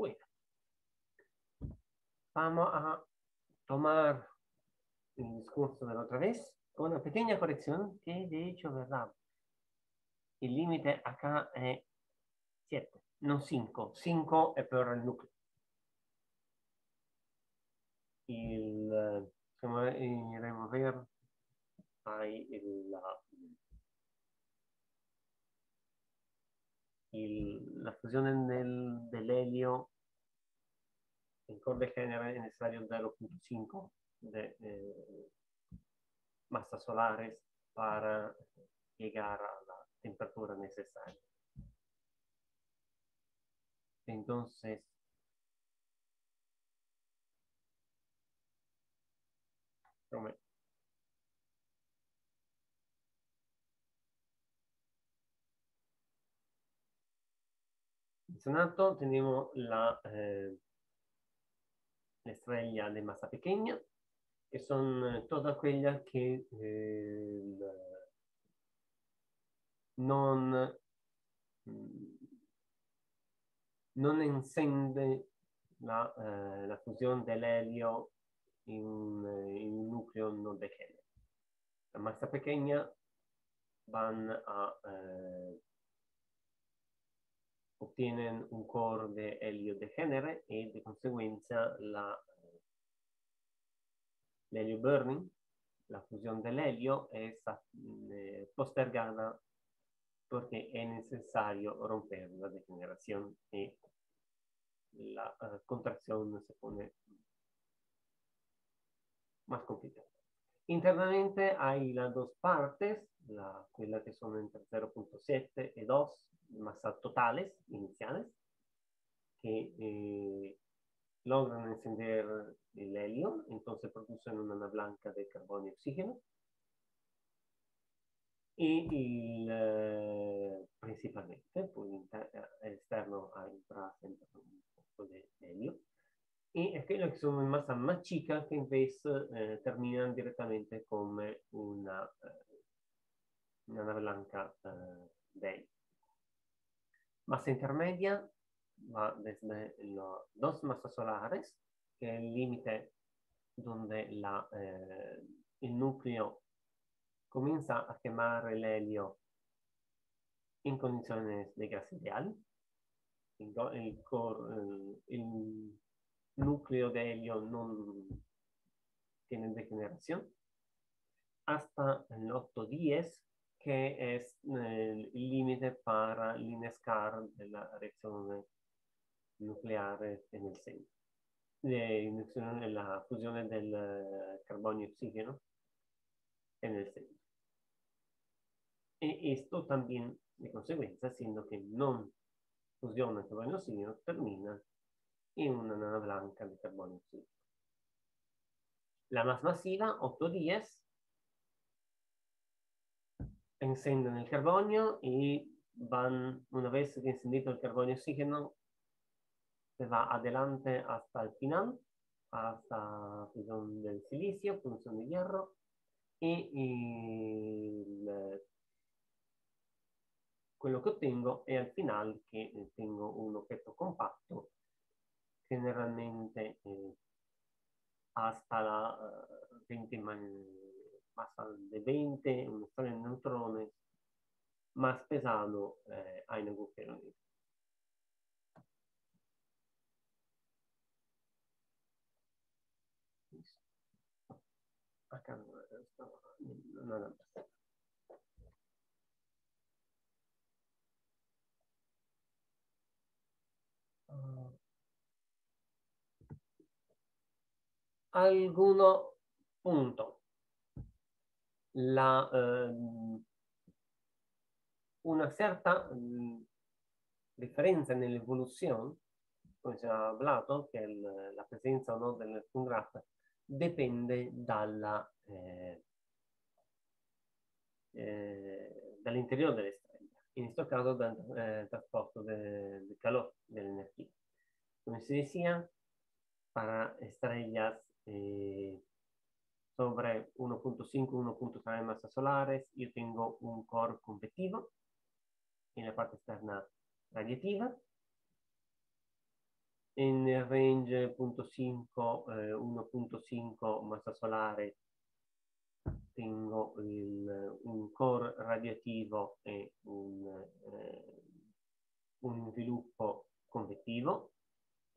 Bueno, vamos a tomar el discurso de la otra vez con una pequeña corrección que de hecho, ¿verdad? El límite acá es 7, no 5. 5 è per il nucleo. Il, come iremo a vedere, hai il, il, la fusione del, corde genere è necessario 0.5 de eh, massa solare para llegar a la temperatura necesaria. Entonces, En Senato tenemos la eh, estrella de masa pequeña, que son eh, todas aquellas que eh, non, non encende la, eh, la fusione dell'elio in, in, un nucleo non degenere. La massa pequeña van a eh, obtienen un core de helio degenere e di conseguenza la, l'helio burning, la fusione dell'elio, è stata eh, postergata perché è necessario romper la degenerazione e la uh, contrazione si pone más complicada. Internamente hay las dos partes, la, quella che sono entre 0.7 e 2, masas totales iniciales, que eh, logran encender el helio, entonces producen una blanca de carbonio y oxígeno. Y, el, principalmente, pues externo hay un poco de helio. Y aquello que son masa más chica que en vez eh, terminan directamente come una, eh, una blanca eh, helio. Masa intermedia va desde los dos masas solares, que es el límite donde la, eh, el núcleo comienza a quemar el helio en condiciones de gas ideal. El, el núcleo de helio no tiene degeneración. Hasta el 810 che è il limite para l'innescar della reazione nucleare nel segno. La fusione del carbonio e ossigeno en el centro. Y esto también, de consecuencia, siendo que no fusiona carbonio e ossigeno, termina en una nana blanca de carbonio e ossigeno. La más masiva, 810, encienden el carbonio y van, una vez encendido el carbonio oxígeno, se va adelante hasta el final, hasta fusión del silicio, función de hierro, y, y el, quello che ottengo è al final che tengo un oggetto compatto, generalmente eh, hasta la uh, 20 masa de 20, un estrella de neutrones, más pesado eh, hay un agujero. Acá no, más. Uh, alguno punto la, eh, una certa mh, differenza nell'evoluzione, come si è parlato, che il, la presenza o no del graph dipende dalla, eh, eh, dall'interiore delle stelle, in questo caso dal eh, trasporto del de calore, dell'energia. Come si decía, para estrellas eh, sobre 1.5, 1.3 masas solares, yo tengo un core convectivo en la parte externa radiativa. in nel range 0.5, eh, 1.5 massa solare tengo il, un core radioattivo e un, eh, un sviluppo convettivo,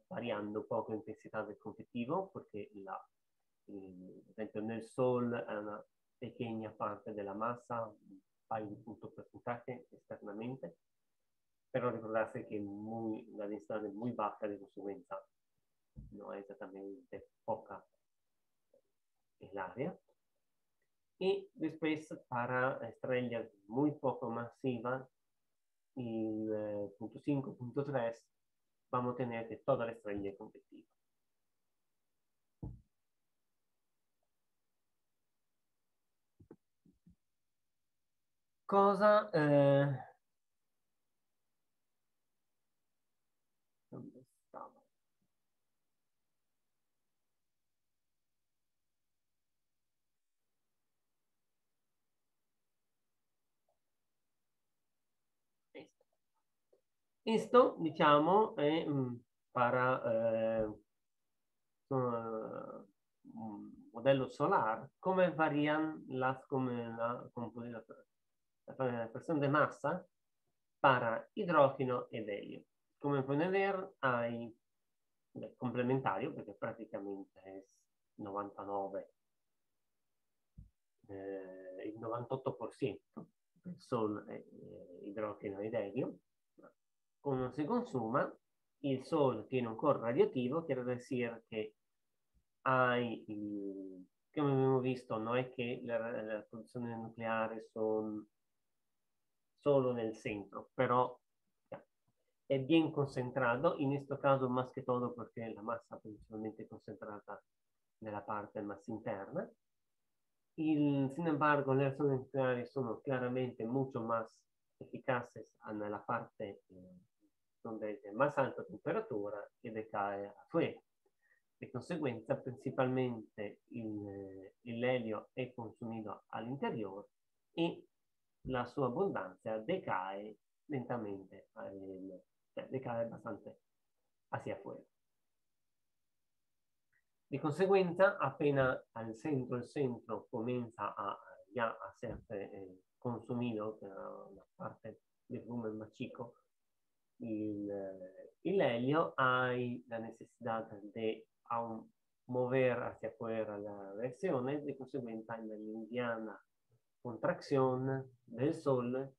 variando poco l'intensità del convettivo, perché la, il, ad esempio nel Sol è una pequeña parte della massa, un paio di punti percentuali esternamente, però ricordarsi che muy, la densità è molto bassa, di conseguenza non è esattamente poca l'area. Y después, para estrellas muy poco masivas, el eh, punto 5, punto 3, vamos a tener que toda la estrella competitiva. Cosa... Eh, Esto, diciamo, è mm, para eh, un modello solar, come las, come la, la presión de masa para hidrógeno ed helio. Come pueden ver, hay el complementario, perché praticamente è 99, eh, il 98% del Sol è eh, idrogeno ed helio, como se consuma, el Sol tiene un core radioactivo, quiere decir que hay, como hemos visto, no es que las producciones nucleares son solo en el centro, pero es bien concentrado, en este caso más que todo porque la masa principalmente concentrada en la parte más interna. Y, sin embargo, las reacciones nucleares son claramente mucho más eficaces en la parte eh, è más alta temperatura e decae a fuego. Di conseguenza, principalmente il, l'elio è consumato all'interiore e la sua abbondanza decae lentamente, al, cioè decae abbastanza hacia fuori. Di conseguenza, appena al centro, il centro comincia a, ya a essere eh, consumato, la parte del volumen más chico, il, el helio hay la necesidad de aún mover hacia afuera la reacción, de consecuencia en contracción del Sol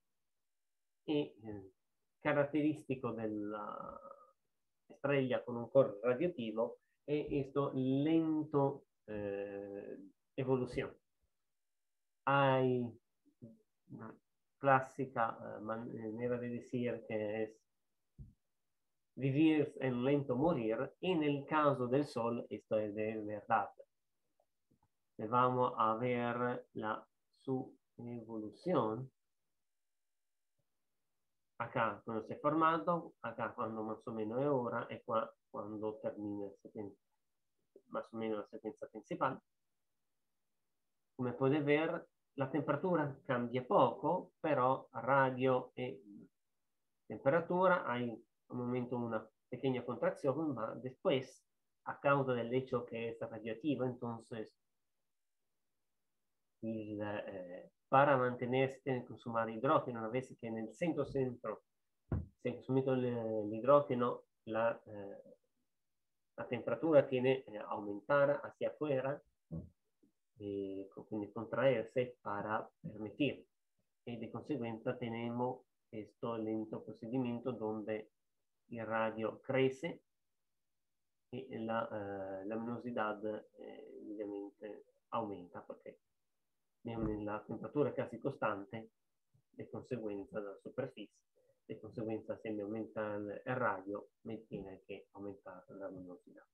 y eh, caratteristico della estrella con un core radioattivo è questo lento eh, evoluzione. Una clásica eh, manera de decir que es vivir en lento morir, y en el caso del Sol esto es de verdad. Vamos a ver la, su evolución. Acá cuando se ha formado, acá cuando más o menos es hora, y qua cuando termina más o menos la secuencia principal. Come puede ver, la temperatura cambia poco, pero radio e temperatura hay un momento una pequeña contracción, pero después, a causa del hecho que es radioactivo, entonces, el, eh, para mantenerse tiene que consumar hidrógeno, una vez que en el centro-centro se ha consumido el, hidrógeno, la, eh, la, temperatura tiene que aumentar hacia afuera, eh, quindi contraerse para permitir. Y de consecuencia tenemos este lento procedimiento donde il radio crece e la eh, luminosidad eh, ovviamente aumenta perché la temperatura è quasi costante di conseguenza della superficie di conseguenza se mi aumenta il radio mi tiene che aumentare la luminosità.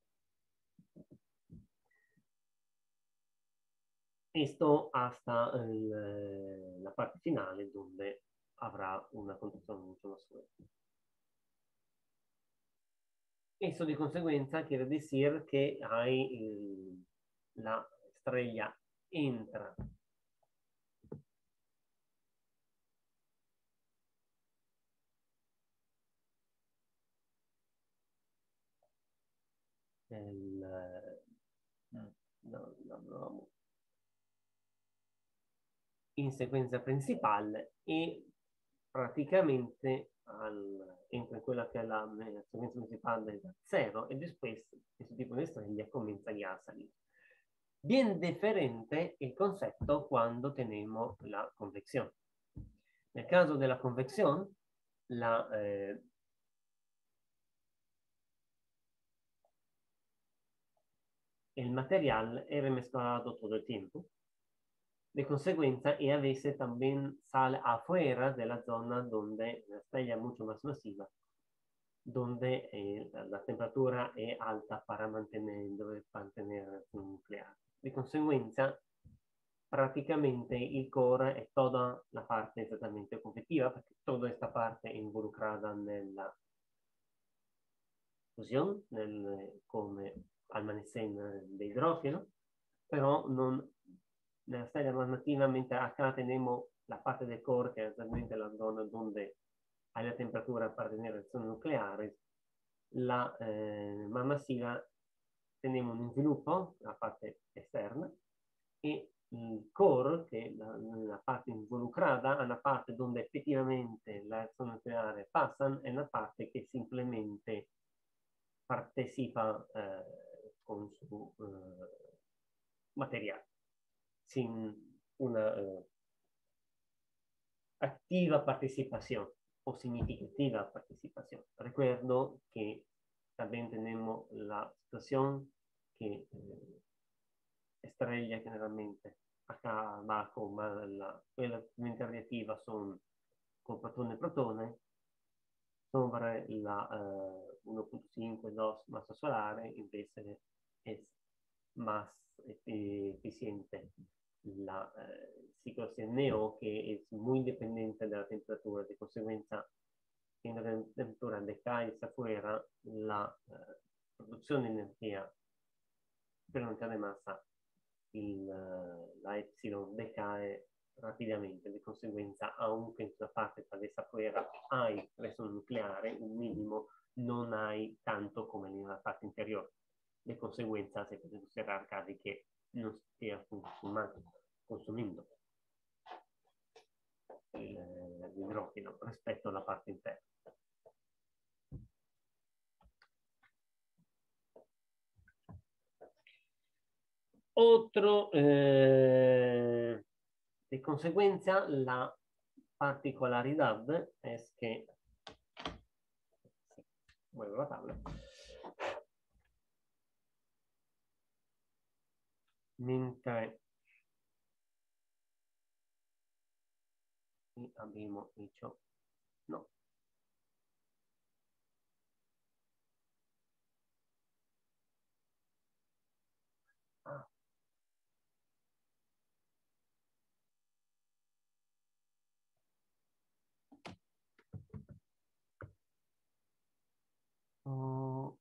Questo hasta il, la parte finale dove avrà una contrazione molto más fuerte. Eso de consecuencia quiere decir que hay eh, la estrella entra el, no, no, in sequenza principale e praticamente al, entra in quella che è la, la sequenza principale da zero e después questo tipo di estrella comincia a salire. Bien differente il concetto quando teniamo la convección. Nel caso della convección, la, eh, el material è remescolado todo el tiempo. De consecuencia, y a también sale afuera de la zona donde la estrella es mucho más masiva, donde eh, la temperatura è alta para mantener, mantener la nucleare. De consecuencia, prácticamente el core è tutta la parte esattamente conflictiva, perché tutta questa parte è involucrata nella fusione, nel, come almanescen de hidrógeno, però non nella stella normativa, mentre acá tenemos la parte del core, che è esattamente la zona dove hai la temperatura per tenere reazioni nucleari, la eh, massiva tenemos un sviluppo, la parte esterna, e il core, che è la, la parte involucrata, è una parte dove effettivamente la reazione nucleare passa, è una parte che simplemente partecipa eh, con su eh, materiale, sin una eh, activa participación o significativa participación. Recuerdo que también tenemos la situación que eh, estrella generalmente acá abajo, ma la, quella radiativa son con protone e protone, sobre la uh, 1.5 2 massa solare invece è más eficiente la eh, ciclo CNO che è molto dipendente dalla temperatura, di conseguenza in la temperatura decae fuera la eh, produzione di energia per unità di massa il, la epsilon decae rapidamente, di conseguenza anche in una parte tra essa fuera hai presso nucleare, un minimo non hai tanto come nella parte interiore. Di conseguenza si può considerare casi che non stia consumando, consumendo l'idrogeno rispetto alla parte interna. Otro, eh, de consecuencia, la particolaridad es que, muevo la tabla, mentre abbiamo hecho, no, Oh.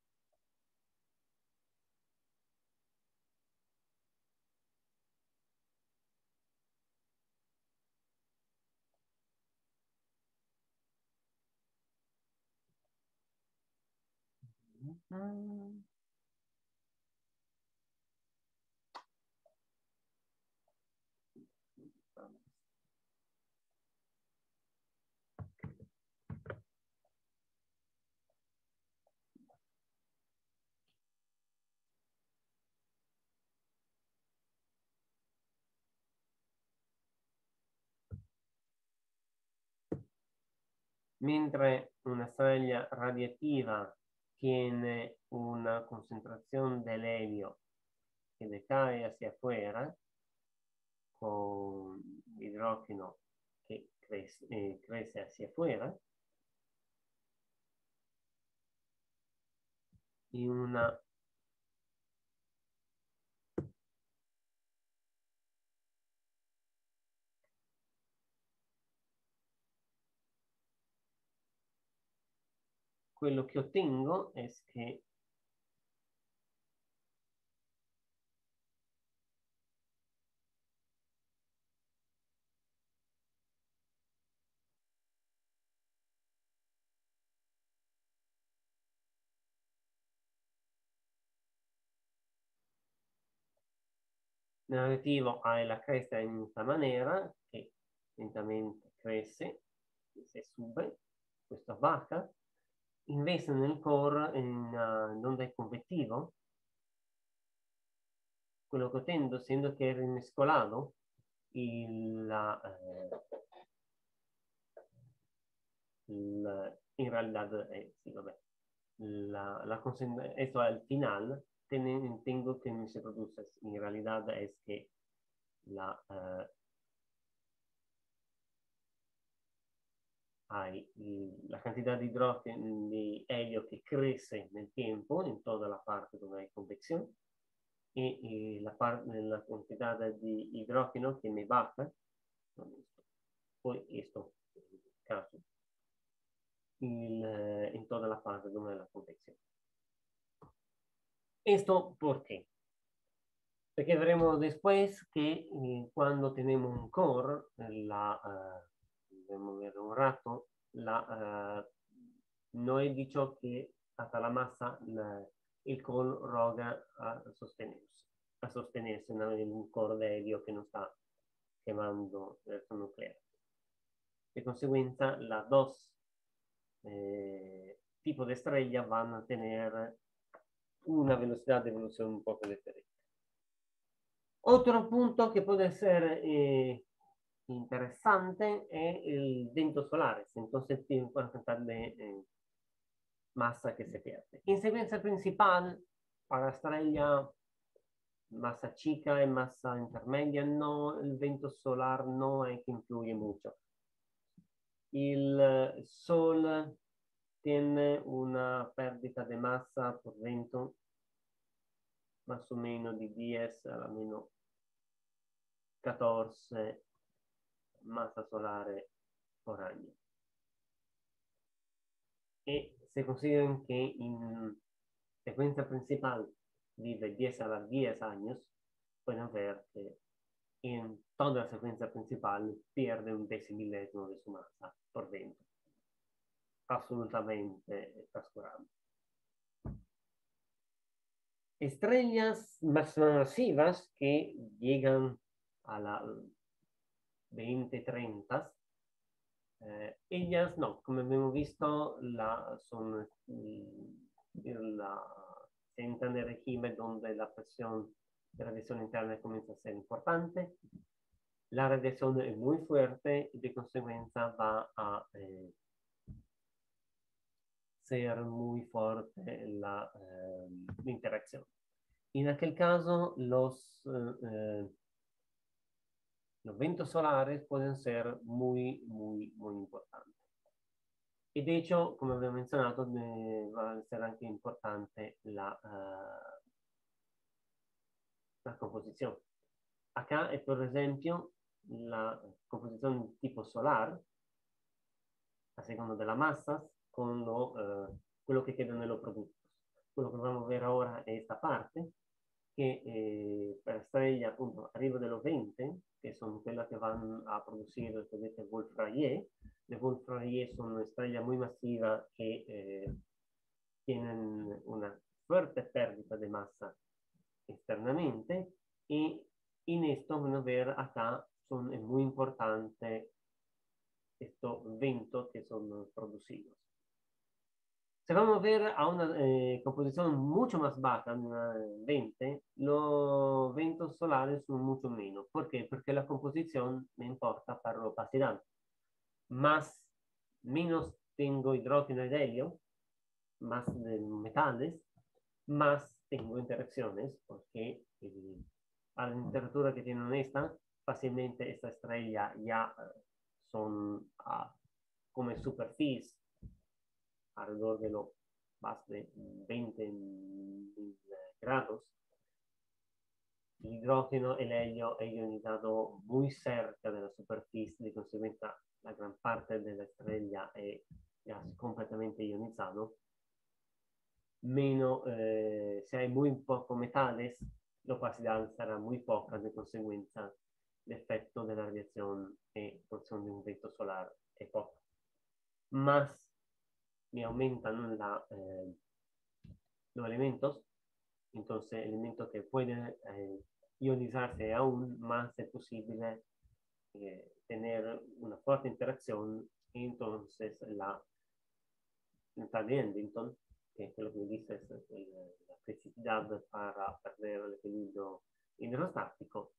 Mentre una stella radiativa tiene una concentrazione dell'elio che decae hacia afuera con idrogeno che crece, eh, crece hacia afuera. Y una quello che ottengo è che negativo hay la cresta in questa maniera che lentamente cresce, se sube, questa vacca, invece nel core in uh, onda è convettivo, quello che ottengo, essendo che è rimescolato, il, la, eh, il, in realtà, eh, sì, vabbè, la, la esto al final tengo que se produce en realidad es que la uh, hay la cantidad de hidrógeno de helio que crece nel tempo in tutta la parte dove hay convección e, y la, la cantidad de hidrógeno que me baja poi questo caso il, in tutta la parte dove hay la convección ¿Esto por qué? Porque veremos después que eh, cuando tenemos un core, la, uh, debemos ver un rato, la, no he dicho que hasta la masa la, el core roga a sostenerse, a sostenerse en un core de helio que no está quemando el nuclear. De consecuencia, las dos eh, tipos de estrellas van a tener una velocidad de evolución un poco diferente. Otro punto que puede ser eh, interesante es el viento solar. Entonces tiene un porcentaje de eh, masa que se pierde. En secuencia principal, para estrella masa chica y masa intermedia, no, el viento solar no es que influye mucho. Eh, sol tiene una pérdida de masa por vento más o menos de 10 a la menos 14 masa solare año. Y se consideran que en secuencia principal vive 10 a la 10 años, pueden ver que en toda la secuencia principal pierde un decimilésimo de su masa por dentro. Absolutamente trascurable. Estrellas más masivas que llegan a la 20-30, eh, ellas no, como hemos visto, la, son mm, la, entra en el régimen donde la presión de radiación interna comienza a ser importante. La radiación es muy fuerte y de consecuencia va a eh, ser muy fuerte la, eh, interacción. En aquel caso, los, eh, eh, los vientos solares pueden ser muy, muy, muy importantes. Y de hecho, como había mencionado, va a ser anche importante la, uh, la composición. Acá es, por ejemplo, la composición tipo solar, a seconda de las masas, con lo, uh, quello che chiedono los productos. Quello che vamos a ver ahora è esta parte, che eh, per estrella appunto arrivo dello 20, che sono quelle che vanno a produrre le cosiddette Wolf-Rayet. Le Wolf-Rayet sono estrella muy masiva che eh, tienen una fuerte perdita de masa externamente y en esto van a ver acá son, es muy importante estos ventos que son producidos. Si vamos a ver a una eh, composición mucho más baja, 20, los ventos solares son mucho menos. ¿Por qué? Porque la composición me importa para la opacidad. Más, menos tengo hidrógeno y helio, más de metales, más tengo interacciones, porque el, a la temperatura que tiene esta, fácilmente esta estrella ya eh, son a, como superficie alrededor de los más de 20 grados, el hidrógeno, el helio è ionizzato muy cerca della superficie, di conseguenza la gran parte della estrella è ya completamente ionizzato, meno, eh, se hay muy poco metales, la opacidad será muy poca, de consecuencia l'effetto della radiazione e porción de un vento solar è poco. Más me aumentan la, eh, los elementos, entonces elementos que pueden eh, ionizarse aún más es posible eh, tener una fuerte interacción. Entonces la mental de Endington, que es lo que dice la precisidad para perder el equilibrio hidrostático,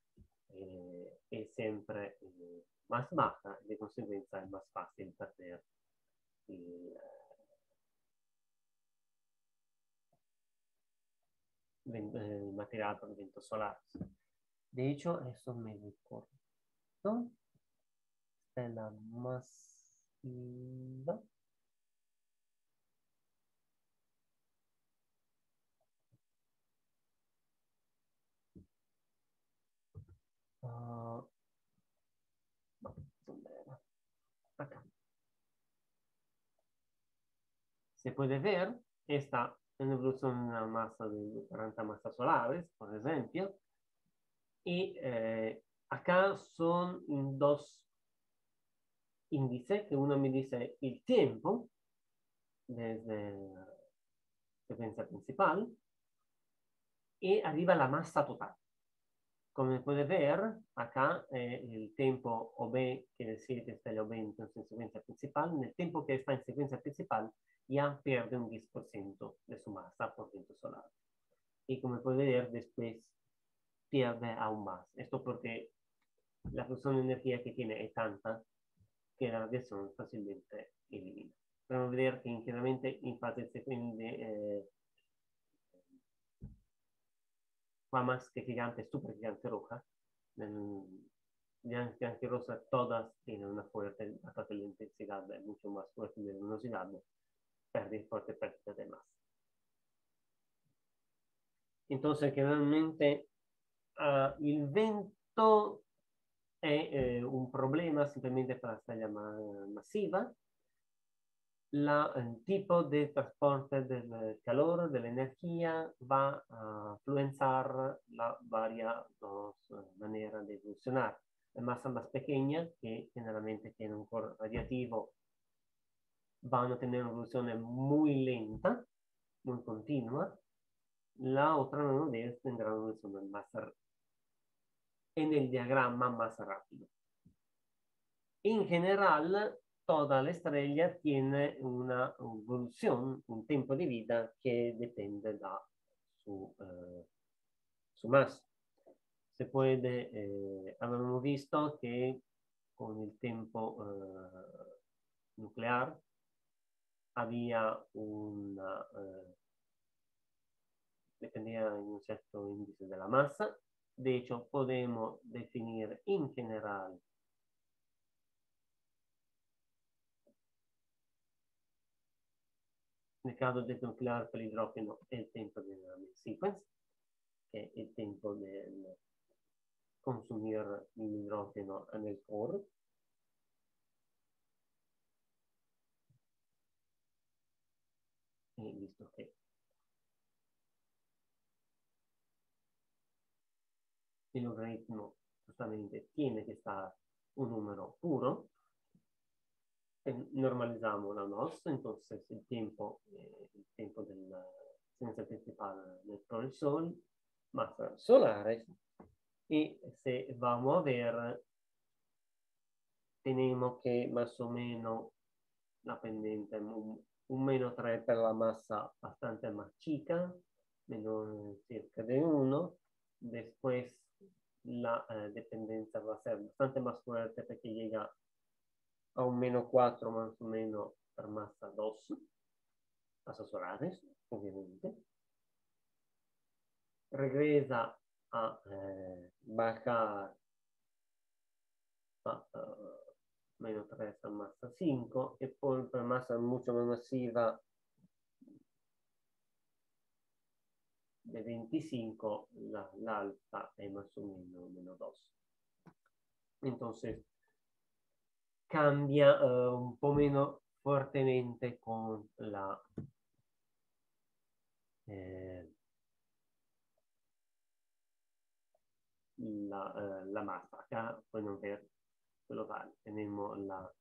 eh, es siempre eh, más baja y de consecuencia es más fácil perder el, el material por vientos solares. De hecho, eso me recuerdo. Esta es la masiva. Uh, acá. Se puede ver esta en evolución una masa de 40 masas solares, por ejemplo, y eh, acá son dos índices, que uno me dice el tiempo desde la secuencia principal y arriba la masa total. Como puede ver, acá eh, el tiempo OB quiere decir que está el OB en secuencia principal. En el tiempo que está en secuencia principal ya pierde un 10% de su masa por viento solar. Y como puede ver, después pierde aún más. Esto porque la función de energía que tiene es tanta que la radiación fácilmente elimina. Podemos ver que generalmente en fase secuente eh, más que gigante, super gigante roja, gigante rosa, todas tienen una fuerte de intensidad, mucho más fuerte de luminosidad, perde fuerte pérdida de masa. Entonces, generalmente uh, il vento è eh, un problema simplemente per la stella ma massiva, la, el tipo de transporte del calor, de la energía, va a influenciar la varias dos maneras de funcionar. La masa más pequeña, que generalmente tiene un core radiativo, van a tener una evolución muy lenta, muy continua. La otra no de ellas tendrá una evolución más en el diagrama más rápido. En general, toda la estrella tiene una evolución, un tiempo de vida que depende de su, eh, su masa. Se puede, eh, habíamos visto que con el tiempo eh, nuclear había una, eh, dependía de un cierto índice de la masa. De hecho, podemos definir en general Nel caso del nucleare per l'idrogeno è il tempo della sequence, che è il tempo del consumire l'idrogeno nel core. E visto che il logaritmo giustamente tiene che sta un numero puro, normalizamos la NOS, entonces el tiempo, eh, el tiempo de la ciencia principal del Sol, Sol, masa solares, y si vamos a ver, tenemos que más o menos la pendiente, un, menos 3 per la masa bastante más chica, menos cerca de 1, después la eh, dependencia va a ser bastante más fuerte porque llega a un menos 4 más o menos per massa 2, masas solares, obviamente. Regresa a eh, bajar a uh, menos 3 a masa 5 e poi per massa mucho masiva de 25 la, la es más o menos menos 2. Entonces, cambia uh, un po' meno fortemente con la, eh, la, uh, la massa. Acá pueden ver quello vale. Tenemos la,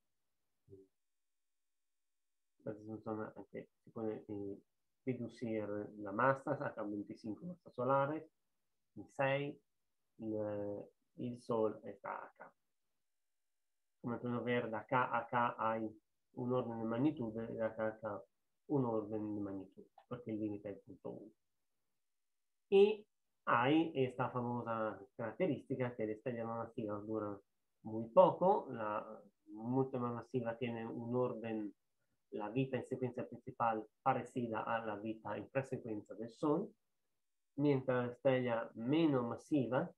la anche si puede eh, la massa, acá 25 masas solares, 6, il, il Sol está acá. Come potete vedere da acá a acá hay un orden de magnitud y de acá a acá un orden de magnitud, porque el límite es el punto 1. Y hay esta famosa característica que la estrella más masiva dura muy poco, la más masiva tiene un orden, la vida en secuencia principal parecida a la vida en presecuencia del Sol, mientras la estrella menos masiva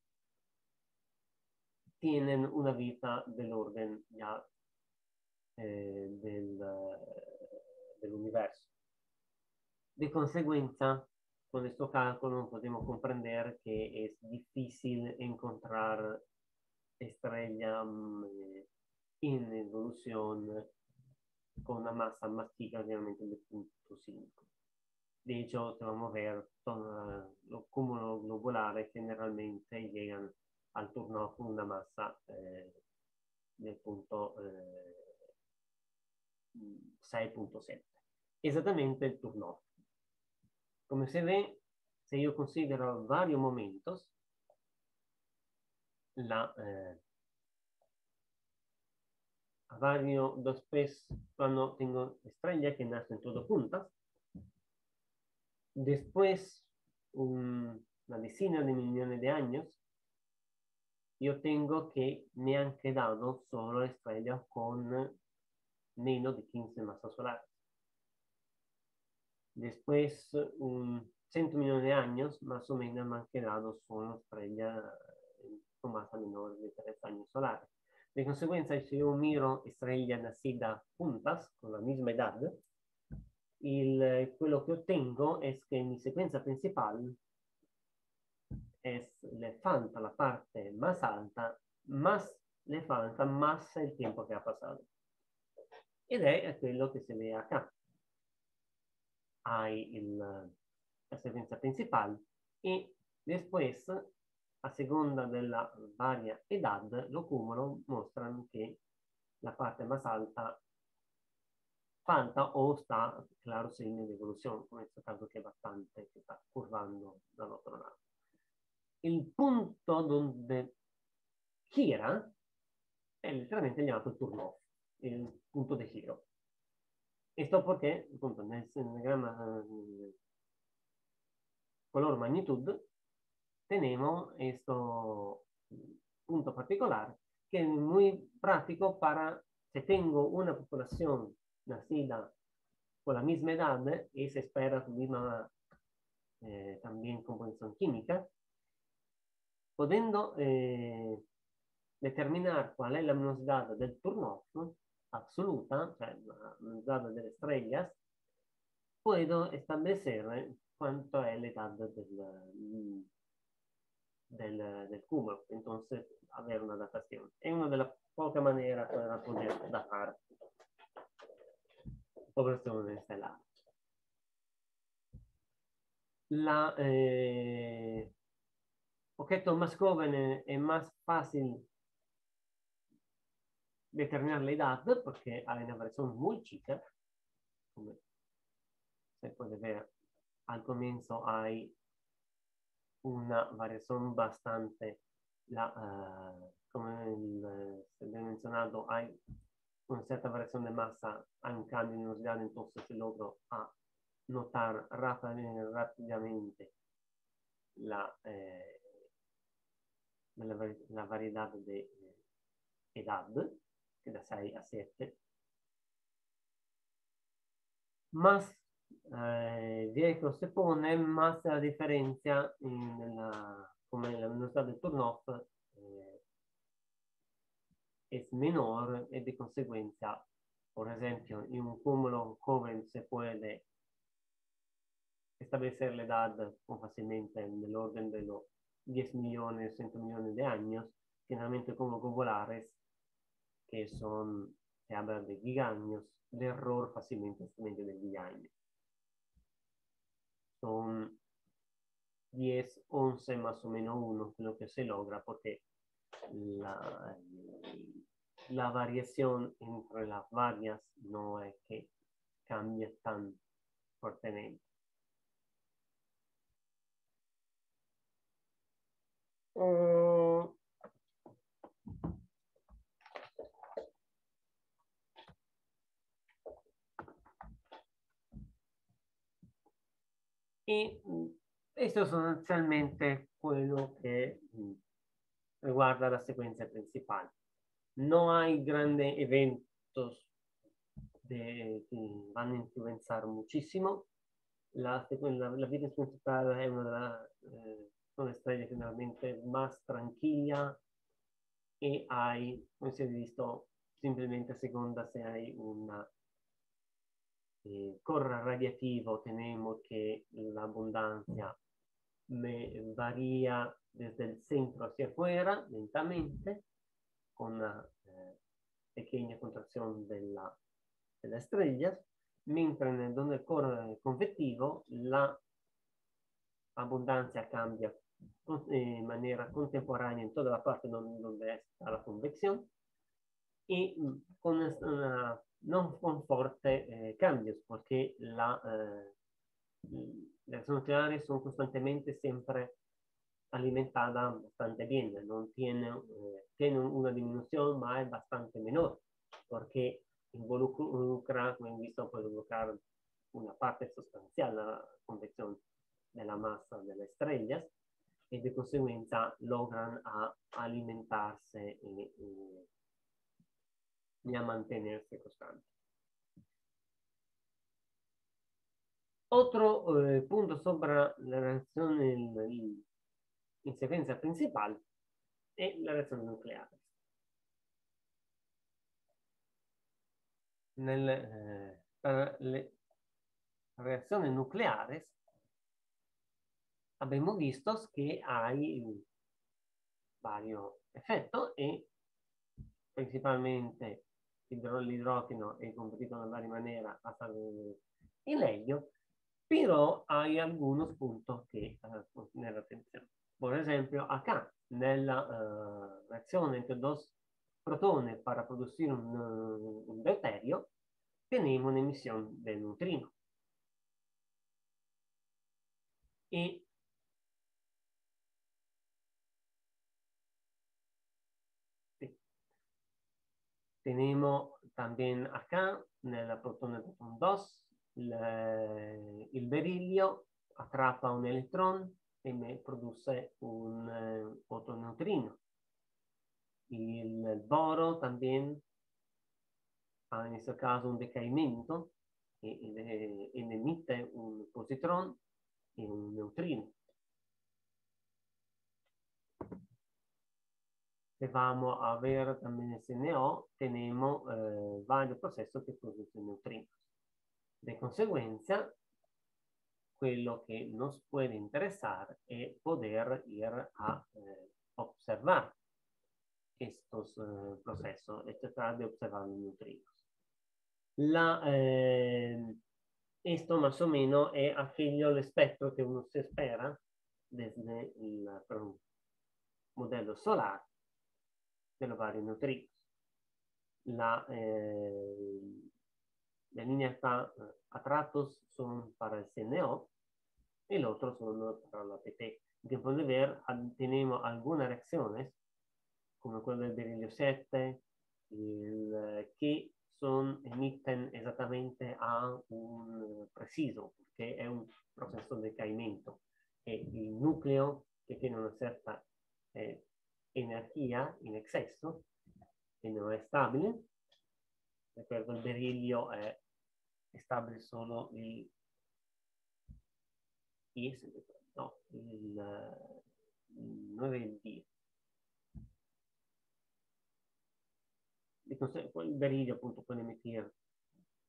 tienen una vida del orden ya eh, del, del universo. De consecuencia, con este cálculo podemos comprender que es difícil encontrar estrella mm, en evolución con una masa más chica realmente de 0.5. De hecho, se vamos a ver, globulares generalmente llegan al turno con una masa eh, del punto eh, 6.7. Esattamente il turno. Come se ve, se io considero varios momentos, la, eh, a varios, después, cuando tengo estrellas que nacen todo juntas, después un, una decena de millones de años, yo tengo que me han quedado solo estrellas con menos de 15 masas solares. Después, un 100 millones de años, más o menos, me han quedado solo estrellas con masa menor de 3 años solares. De consecuencia, si yo miro estrellas nacidas juntas, con la misma edad, il, quello che ottengo es que mi secuencia principal es le falta la parte más alta, más le falta más el tiempo que ha pasado. Ed è quello che si vede acá. Hay il, la secuencia principal y después, a seconda della varia edad, lo cúmulo mostran che la parte más alta falta o sta claro segno di evoluzione, come in questo caso che è bastante, che sta curvando dall'altro lato. Il punto dove gira è letteralmente chiamato turn off, il punto di giro. Esto perché, appunto, nel, nel gramma eh, color magnitud tenemos esto punto particular que es muy práctico para si tengo una población nacida con la misma edad y se espera su misma eh, también composición química, pudiendo eh, determinar cuál es la luminosidad del turno absoluta, o sea, la luminosidad de las estrellas, puedo establecer cuánto es la edad del, del, del cúmulo. Entonces, haber una datación. Es una de las pocas maneras para poder datar población estelar. La eh, objeto más joven es más fácil determinar la edad porque hay una variación muy chica, como se puede ver al comienzo hay una variación bastante, la, uh, como el, se ha mencionado, hay una cierta variación de masa, hay un cambio de velocidad, entonces se logra a notar rápidamente la, eh, la, la, variedad de eh, edad, que da 6 a 7. Más eh, Diego se pone más la diferencia en la, como en la velocidad de turn-off eh, es menor y de consecuencia, por ejemplo, en un cúmulo joven se puede con fácilmente en el orden de los 10 millones, 100 millones de años, generalmente como globulares, que son, se habla de gigaños, de error fácilmente de gigaños son 10, 11 más o menos 1 lo que se logra porque la, la variación entre las varias no es que cambie tan fuertemente. Uh, E questo è sostanzialmente quello che riguarda la sequenza principale. No hay grandes eventos de, que van a influenzar muchísimo. La, la, la vida principal es una de las eh, son estrellas generalmente más tranquila y hay, come si è visto, simplemente a seconda se hai una eh, corra radiativo, tenemos que la abundancia varía desde el centro hacia afuera lentamente con una eh, pequeña contracción de, la, de, las estrellas, mientras en donde corre convectivo la abundancia cambia en manera contemporánea en toda la parte donde, donde está la convección y mm, con una, no con fuertes eh, cambios, porque la, eh, las nucleares son constantemente siempre alimentada bastante bien, no tiene, eh, tiene una disminución, ma es bastante menor, porque involucra, como he visto, puede involucrar una parte sustancial la convección de la masa de las estrellas y de consecuencia logran a alimentarse y, a mantenerse constantes. Otro eh, punto sobre la reacción en, in sequenza principale è la reazione nucleare. Nel, eh, le reazioni nucleari abbiamo visto che hai vario effetto e principalmente l'idrogeno è competito in varia maniera a in l'elio, però hai alcuni spunti che uh, tener attenzione. Por ejemplo, acá, en la uh, reacción entre dos protones para producir un, un deuterio, tenemos una emisión de neutrino. Y tenemos también acá, en la protone proton 2, el, el berilio atrapa un electrón e me produce un eh, fotoneutrino. Il, il boro también ha in questo caso un decaimiento e, e, e emite un positrón e un neutrino. Se vamos a ver también SNO, tenemos eh, varios procesos que producen neutrinos. De consecuencia, quello che nos puede interesar es poder ir a eh, observar estos eh, procesos y tratar de observar los neutrinos. La, eh, esto más o menos es aquello el espectro que uno se espera desde el modelo solar de los varios neutrinos. La, eh, la línea atratos son para el CNO y el otro son para la ATP. Como pueden ver, tenemos algunas reacciones, como quella del berilio 7, el, que son, emiten exactamente a un preciso, porque es un proceso de caimiento. el núcleo, que tiene una cierta eh, energía en exceso, que no es estable, recuerdo el berilio è stabile solo il, IS, no, il, il 9 e il 10. Il berilio appunto puede emitir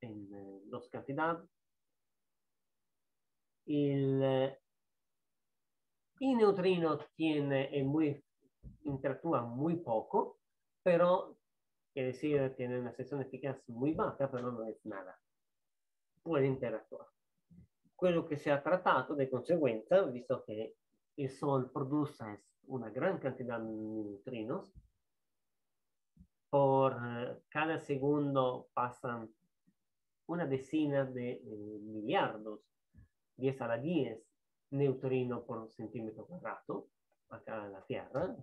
en eh, dos cantidades. El, el neutrino tiene, es muy, interactúa muy poco, pero quiere decir, tiene una sección eficaz muy baja, pero no es nada. Puede interactuar. Quello che si è trattato di conseguenza, visto che il Sol produce una gran cantidad de neutrinos, por eh, cada segundo pasan una decina de eh, miliardos, 10 a la 10 neutrinos por centímetro cuadrado acá en la Tierra,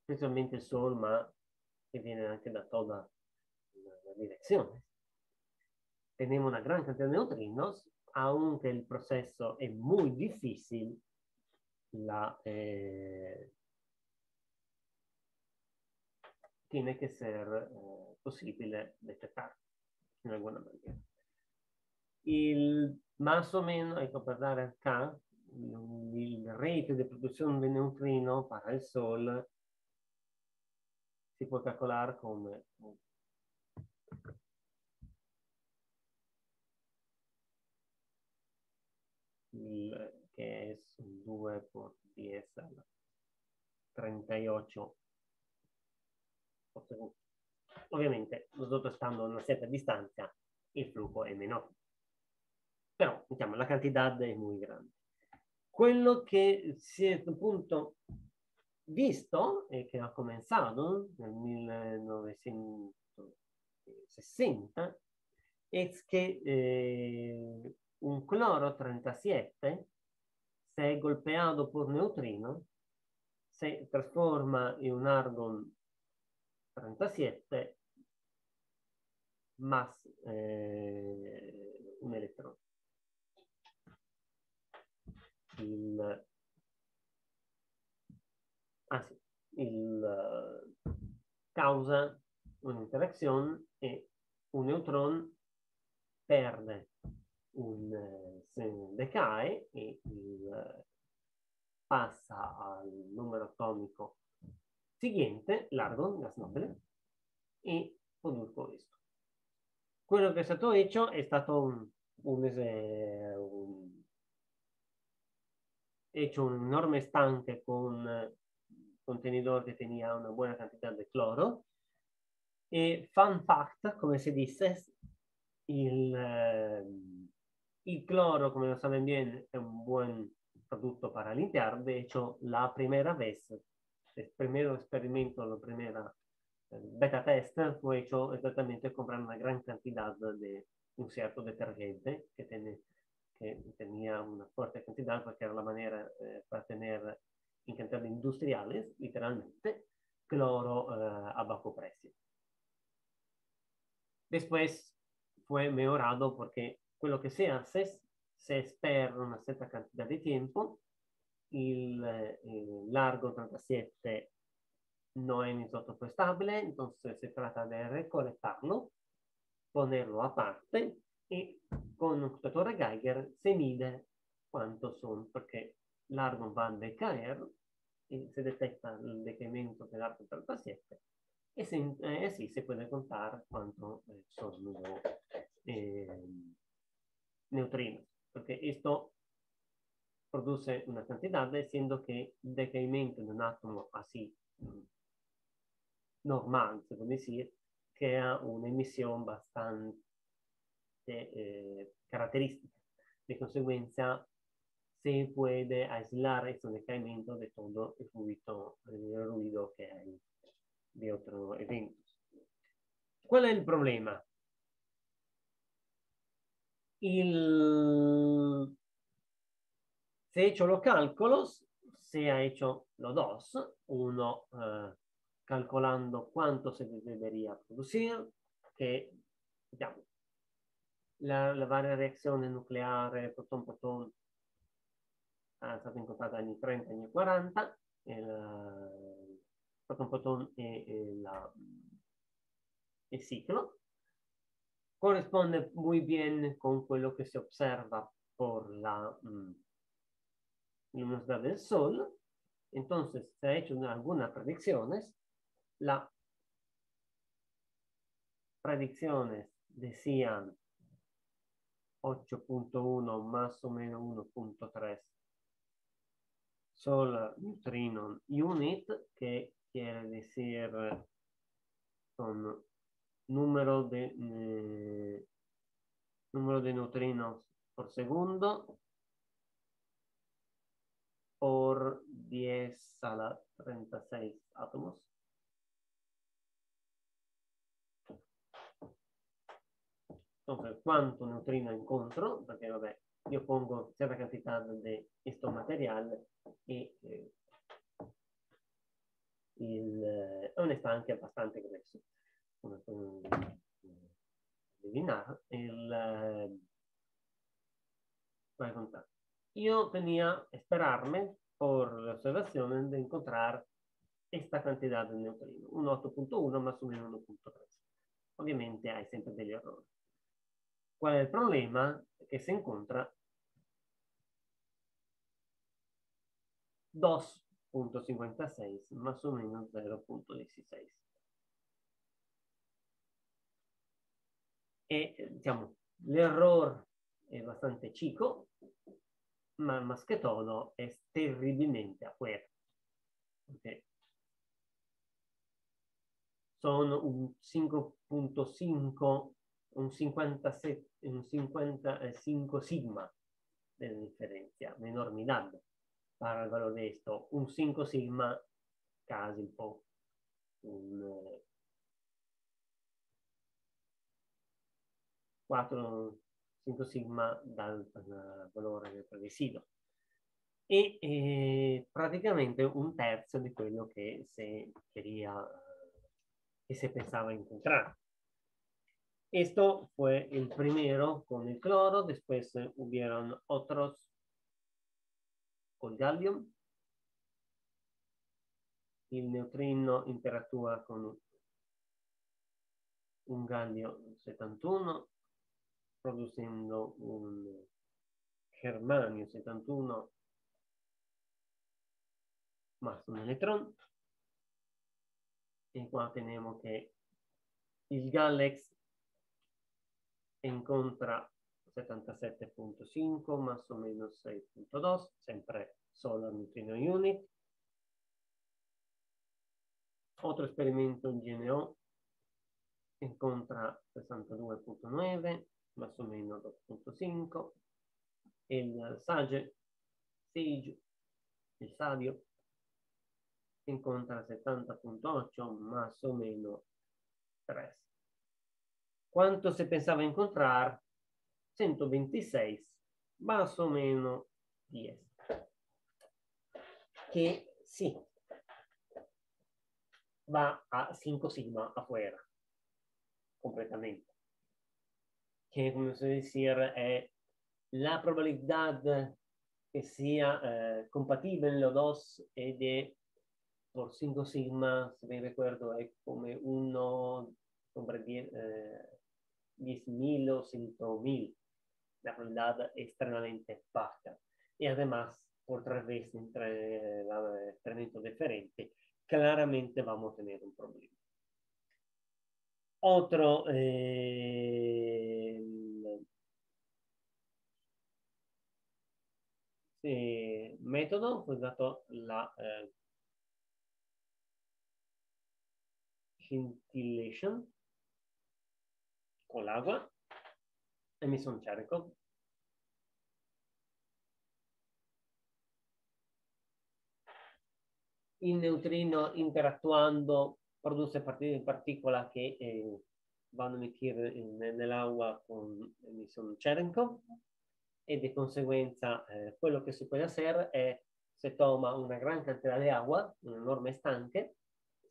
especialmente el Sol, ma que viene anche da toda la dirección. Tenemos una gran cantidad de neutrinos, aunque el proceso es muy difícil, la, eh, tiene que ser eh, posible detectar en alguna manera. Il, más o menos, ecco, per dare acá, il rate di produzione di neutrino para il Sol si può calcolare come il, che è 2 por 10 alla 38 Ovviamente, nosotros stando a una certa distanza, il flujo è menor. Però, diciamo, la quantità è molto grande. Quello che si è appunto visto e che ha cominciato nel 1960 è che eh, un cloro 37 se golpeado por neutrino, se transforma in un argon 37 más eh, un elettrone. Il, ah sì, il uh, causa un'interazione e un neutron perde un eh, decae e il, eh, passa al numero atomico siguiente, l'argon, gas nobile, e produco questo. Quello che è stato hecho è stato un, un, un, hecho un enorme estanque con contenedor che tenía una buona quantità di cloro e fun fact, come si disse, il, eh, il cloro, come lo saben bien, è un buon producto para limpiar. De hecho, la primera vez, el primer experimento, la primera eh, beta test fue hecho exactamente comprando una gran cantidad de un cierto detergente que, tiene, que tenía una fuerte cantidad porque era la manera eh, para tener en cantidad industriales, literalmente, cloro eh, a bajo precio. Después fue mejorado porque quello che se hace se espera una certa quantità di tempo, il, il largo 37 no es isótopo estable, entonces se trata de recolectarlo, ponerlo aparte y con un computador Geiger se mide cuántos son, porque l'argon va a decaer se detecta el decaimiento del arco 37 y así eh, se puede contar cuánto eh, son los, eh, neutrinos, porque esto produce una cantidad, siendo que decaimiento de un átomo así mm, normal, se puede decir, crea una emisión bastante eh, característica. De consecuencia, se puede aislar este decaimiento de todo el ruido, el ruido que hay de otros eventos. ¿Cuál es el problema? il, se he hecho los cálculos, se ha hecho los dos, uno eh, calcolando cuánto se debería producir, que diciamo, la, la varia reazione nucleare proton-proton è stata incontrata negli anni 30 e anni 40, il proton-proton e, e la, il ciclo, corresponde muy bien con quello que se observa por la mm, luminosidad del Sol. Entonces, se ha hecho algunas predicciones. Las predicciones decían 8.1 más o menos 1.3 Solar Neutrino Unit, que quiere decir son número de, eh, número de neutrinos por segundo por 10 a la 36 átomos. Entonces, ¿cuánto neutrino encuentro? Porque, vabbè, io pongo cierta cantità di questo materiale e eh, il, eh, è un estante abbastanza grosso adivinar, il, voy a contar. Yo tenía esperarme por la observación de encontrar esta cantidad de neutrinos, un 8.1 más o menos 1.3. Obviamente hay siempre degli errori. Qual è il problema? Che si incontra 2.56 más o menos 0.16. E diciamo, l'errore è bastante chico, ma que todo es terribilmente afuera. Okay. Sono un 5.5, un 57, un 55 sigma de diferencia, una enormidad para el valor de esto. Un 5 sigma, casi un po' un 4 5 sigma dal valore previsivo e eh, praticamente un terzo di quello che se quería, que se pensaba encontrar. Esto fue el primero con el cloro, después hubieron otros con gallium. Il neutrino interactúa con un gallio 71 produciendo un germanio 71 más un electrón. Y qua tenemos que il Galex incontra 77.5 más o menos 6.2, sempre solo neutrino unit. Otro experimento in GNO incontra 62.9 más o menos 2.5, el Sage, Sage, el Sadio, encuentra 70.8 más o menos 3. ¿Cuánto se pensaba encontrar? 126 más o menos 10. Que sí, va a 5 sigma afuera, completamente que, como se decir, eh, la probabilidad que sea eh, compatible los dos es de por 5 sigma, si me recuerdo, es como uno sobre 10 eh, mil o 100 mil. La probabilidad es extremadamente baja. Y además, por tres veces entre los experimentos diferentes, claramente vamos a tener un problema. Otro eh, sí, método fue dato la eh, con l'agua, Emerson Cherekov. Il neutrino interactuando produce partículas que eh, van a el agua con emisión Cherenkov y de consecuencia eh, lo que se puede hacer es se toma una gran cantidad de agua, un enorme estanque,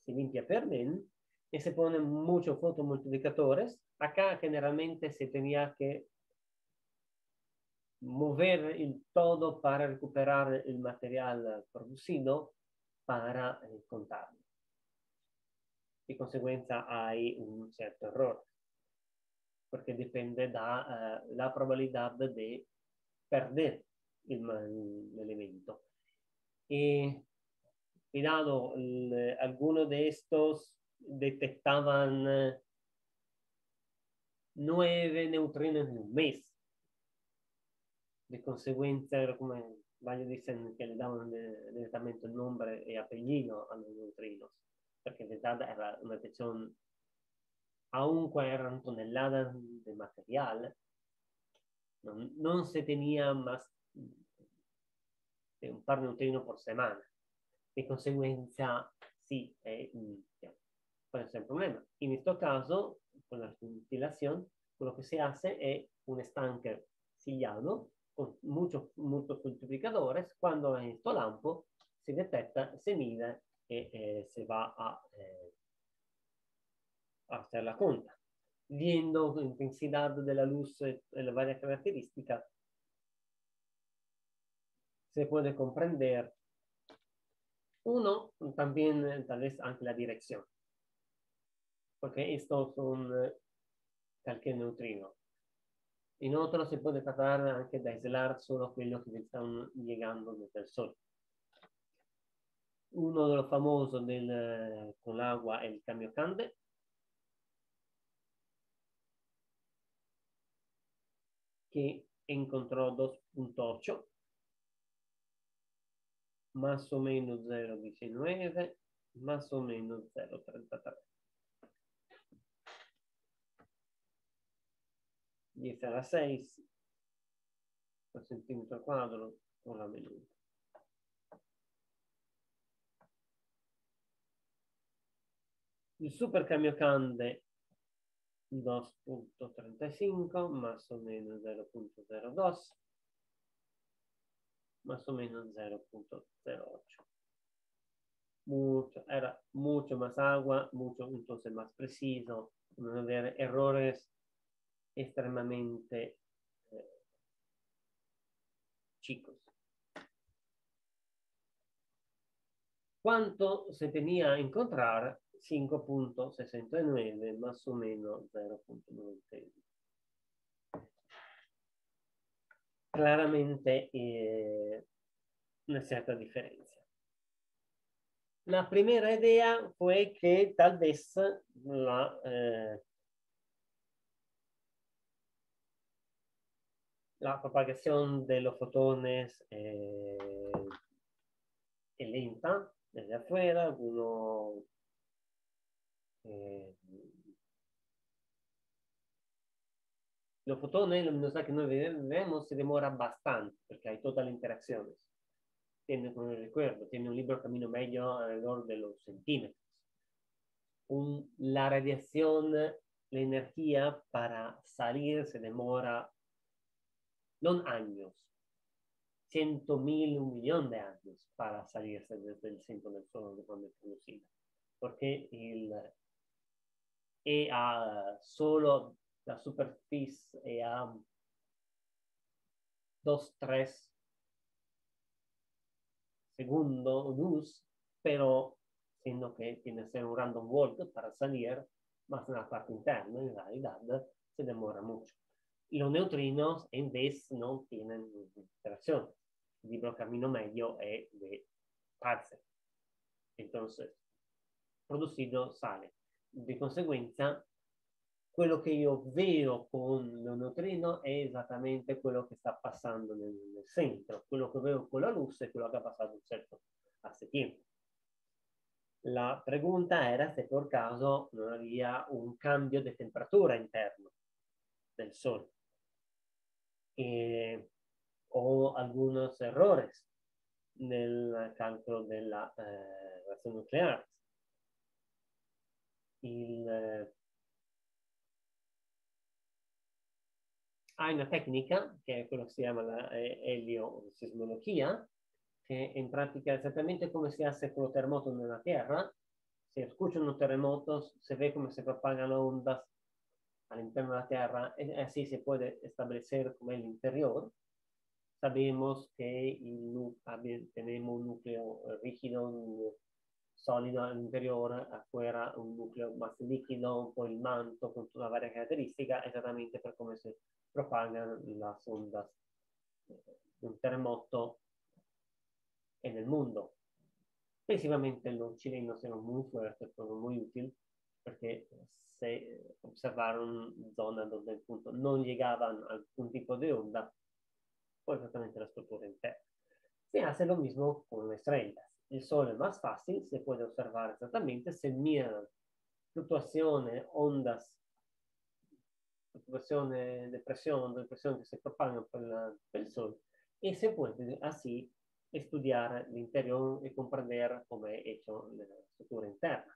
se limpia per bien y se ponen muchos fotomultiplicadores. Acá generalmente se tenía que mover el todo para recuperar el material producido para eh, contarlo di conseguenza hai un certo errore, perché dipende dalla uh, probabilità di perdere l'elemento. E cuidado, algunos de estos detectaban nueve neutrinos en un mes. De conseguenza, come varios dicen que le daban direttamente il nome e apellido a los neutrinos porque en realidad era una detección, aunque eran toneladas de material, no, no se tenía más de un par de neutrinos por semana. De consecuencia, sí, eh, puede ser un problema. En este caso, con la ventilación, lo que se hace es un estanque sillado con muchos, muchos multiplicadores. Cuando en este lampo se detecta, se mide e eh, se va a, eh, a, hacer la cuenta. Viendo la intensidad de la luz y las varias características, se puede comprender, uno, también tal vez la dirección, porque estos son cualquier neutrino. In otro si può tratar anche da aislar solo quello che stanno llegando desde el Sol. Uno de los famosos del, con l'agua è il Kamiokande, che incontrò 2.8 más o menos 0,19, más o menos 0,33. 10 a la 6 per centimetro quadro o la minuta. Il super Kamiokande 2.35 más o menos 0.02 más o menos 0.08. Mucho, era mucho más agua, mucho entonces más preciso, no haber errores extremadamente eh, chicos. ¿Cuánto se tenía a encontrar? 5.69 más o menos 0.91. claramente eh, una cierta diferencia. La primera idea fue que tal vez la, eh, la propagación de los fotones eh, lenta desde afuera, algunos eh, los fotones, la luminosidad que noi vemos se demora bastante porque hay todas las interacciones. Tiene, como recuerdo, tiene un libro camino medio alrededor de los centímetros. Un, la radiación, la energía para salir se demora no años, ciento mil, un millón de años para salirse desde el centro del Sol de cuando es producida. Porque el, e ha solo la superficie a 2, 3 segundos luz, pero siendo que tiene que ser un random walk para salir, más en la parte interna, en realidad, se demora mucho. Los neutrinos, en vez, no tienen interacción. El libro camino medio es de parsec. Entonces, producido sale. De conseguenza, quello che io vedo con il neutrino è esattamente quello che sta passando nel, nel centro, quello che vedo con la luce è quello che è passato certo a settembre. La pregunta era se per caso non había un cambio di temperatura interno del Sol e, o algunos errores nel calcolo della eh, reazione nucleare. Il, Hay una técnica, que es lo que se llama la eh, heliosismología, que en práctica es exactamente como se hace con los terremotos en la Tierra. Se escuchan los terremotos, se ve cómo se propagan ondas al interno de la Tierra, así se puede establecer como el interior. Sabemos que tenemos un núcleo rígido, un solido al interior, afuera un núcleo más líquido, poi il manto con tutta varia caratteristica, esattamente per come si propagano las ondas de un terremoto en el mundo. Principalmente los chilenos eran muy fuertes, fueron muy útiles, porque se observaron zonas donde el punto no llegaban a tipo de onda, fue exactamente la estructura interna. Se hace lo mismo con las estrellas. El Sol es más fácil, se puede observar exactamente, se miran fluctuaciones, ondas fluctuaciones de presión, de presión que se propagan por, la, por, el Sol, y se puede así estudiar el interior y comprender cómo es la estructura interna.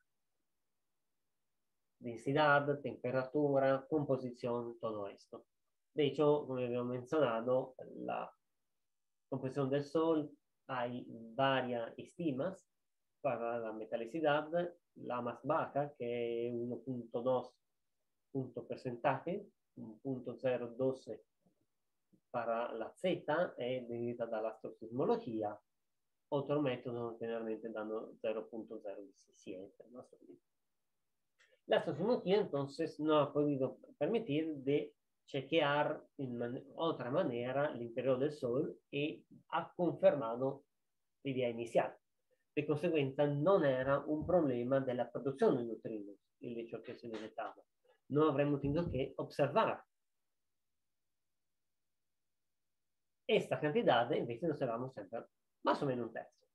Densidad, temperatura, composición, todo esto. De hecho, como habíamos mencionado, la composición del Sol hay varias estimas para la metalicidad, la más baja, que es 1.2 punto porcentaje, 0.012 para la Z è derivata dall'astrosismología, otro método generalmente dando 0.017. ¿no? La astrosismología entonces no ha podido permitir de chequear man otra manera el interior del Sol y ha confermato l'idea iniziale. Di conseguenza non era un problema della produzione di neutrinos, il ciò che si detettava. Non avremmo tenuto che osservare. Esta cantidad invece lo osservamos sempre más o meno un terzo.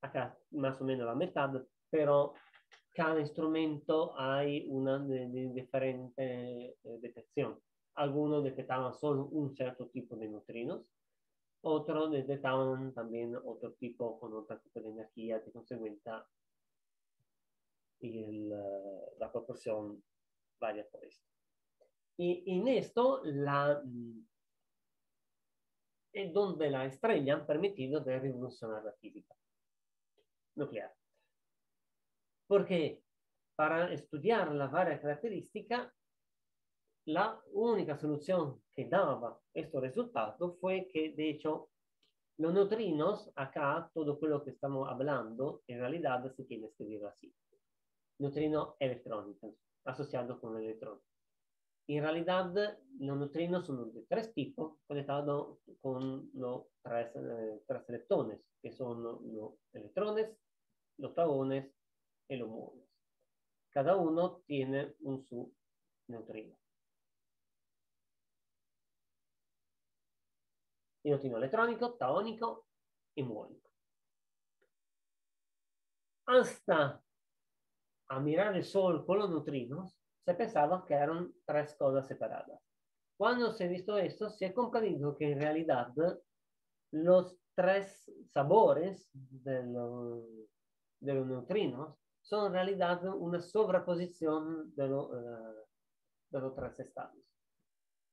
Acá más o menos la metà, però cada instrumento hay una de, de diferente eh, detección. Algunos detectaban solo un cierto tipo de neutrinos, otros detectaban también otro tipo con otro tipo de energía, de consecuencia el, la proporción varia por esto. Y en esto la, es donde la estrella ha permitido de revolucionar la física nuclear. Porque para estudiar la varia característica, la única solución que daba este resultado fue que, de hecho, los neutrinos, acá, todo lo que estamos hablando, en realidad se tiene que escribir así. Neutrino electrónico, asociado con el electrón. En realidad, los neutrinos son de tres tipos, conectados con los tres, eh, tres electrones, que son los electrones, los taones los muones. Cada uno tiene un su neutrino. El neutrino electrónico, taónico y muónico. Hasta a mirar el Sol con los neutrinos, se pensaba que eran tres cosas separadas. Cuando se ha visto esto, se ha comprendido que en realidad los tres sabores de los neutrinos son en realidad una sobreposición de, lo, uh, de los tres estados.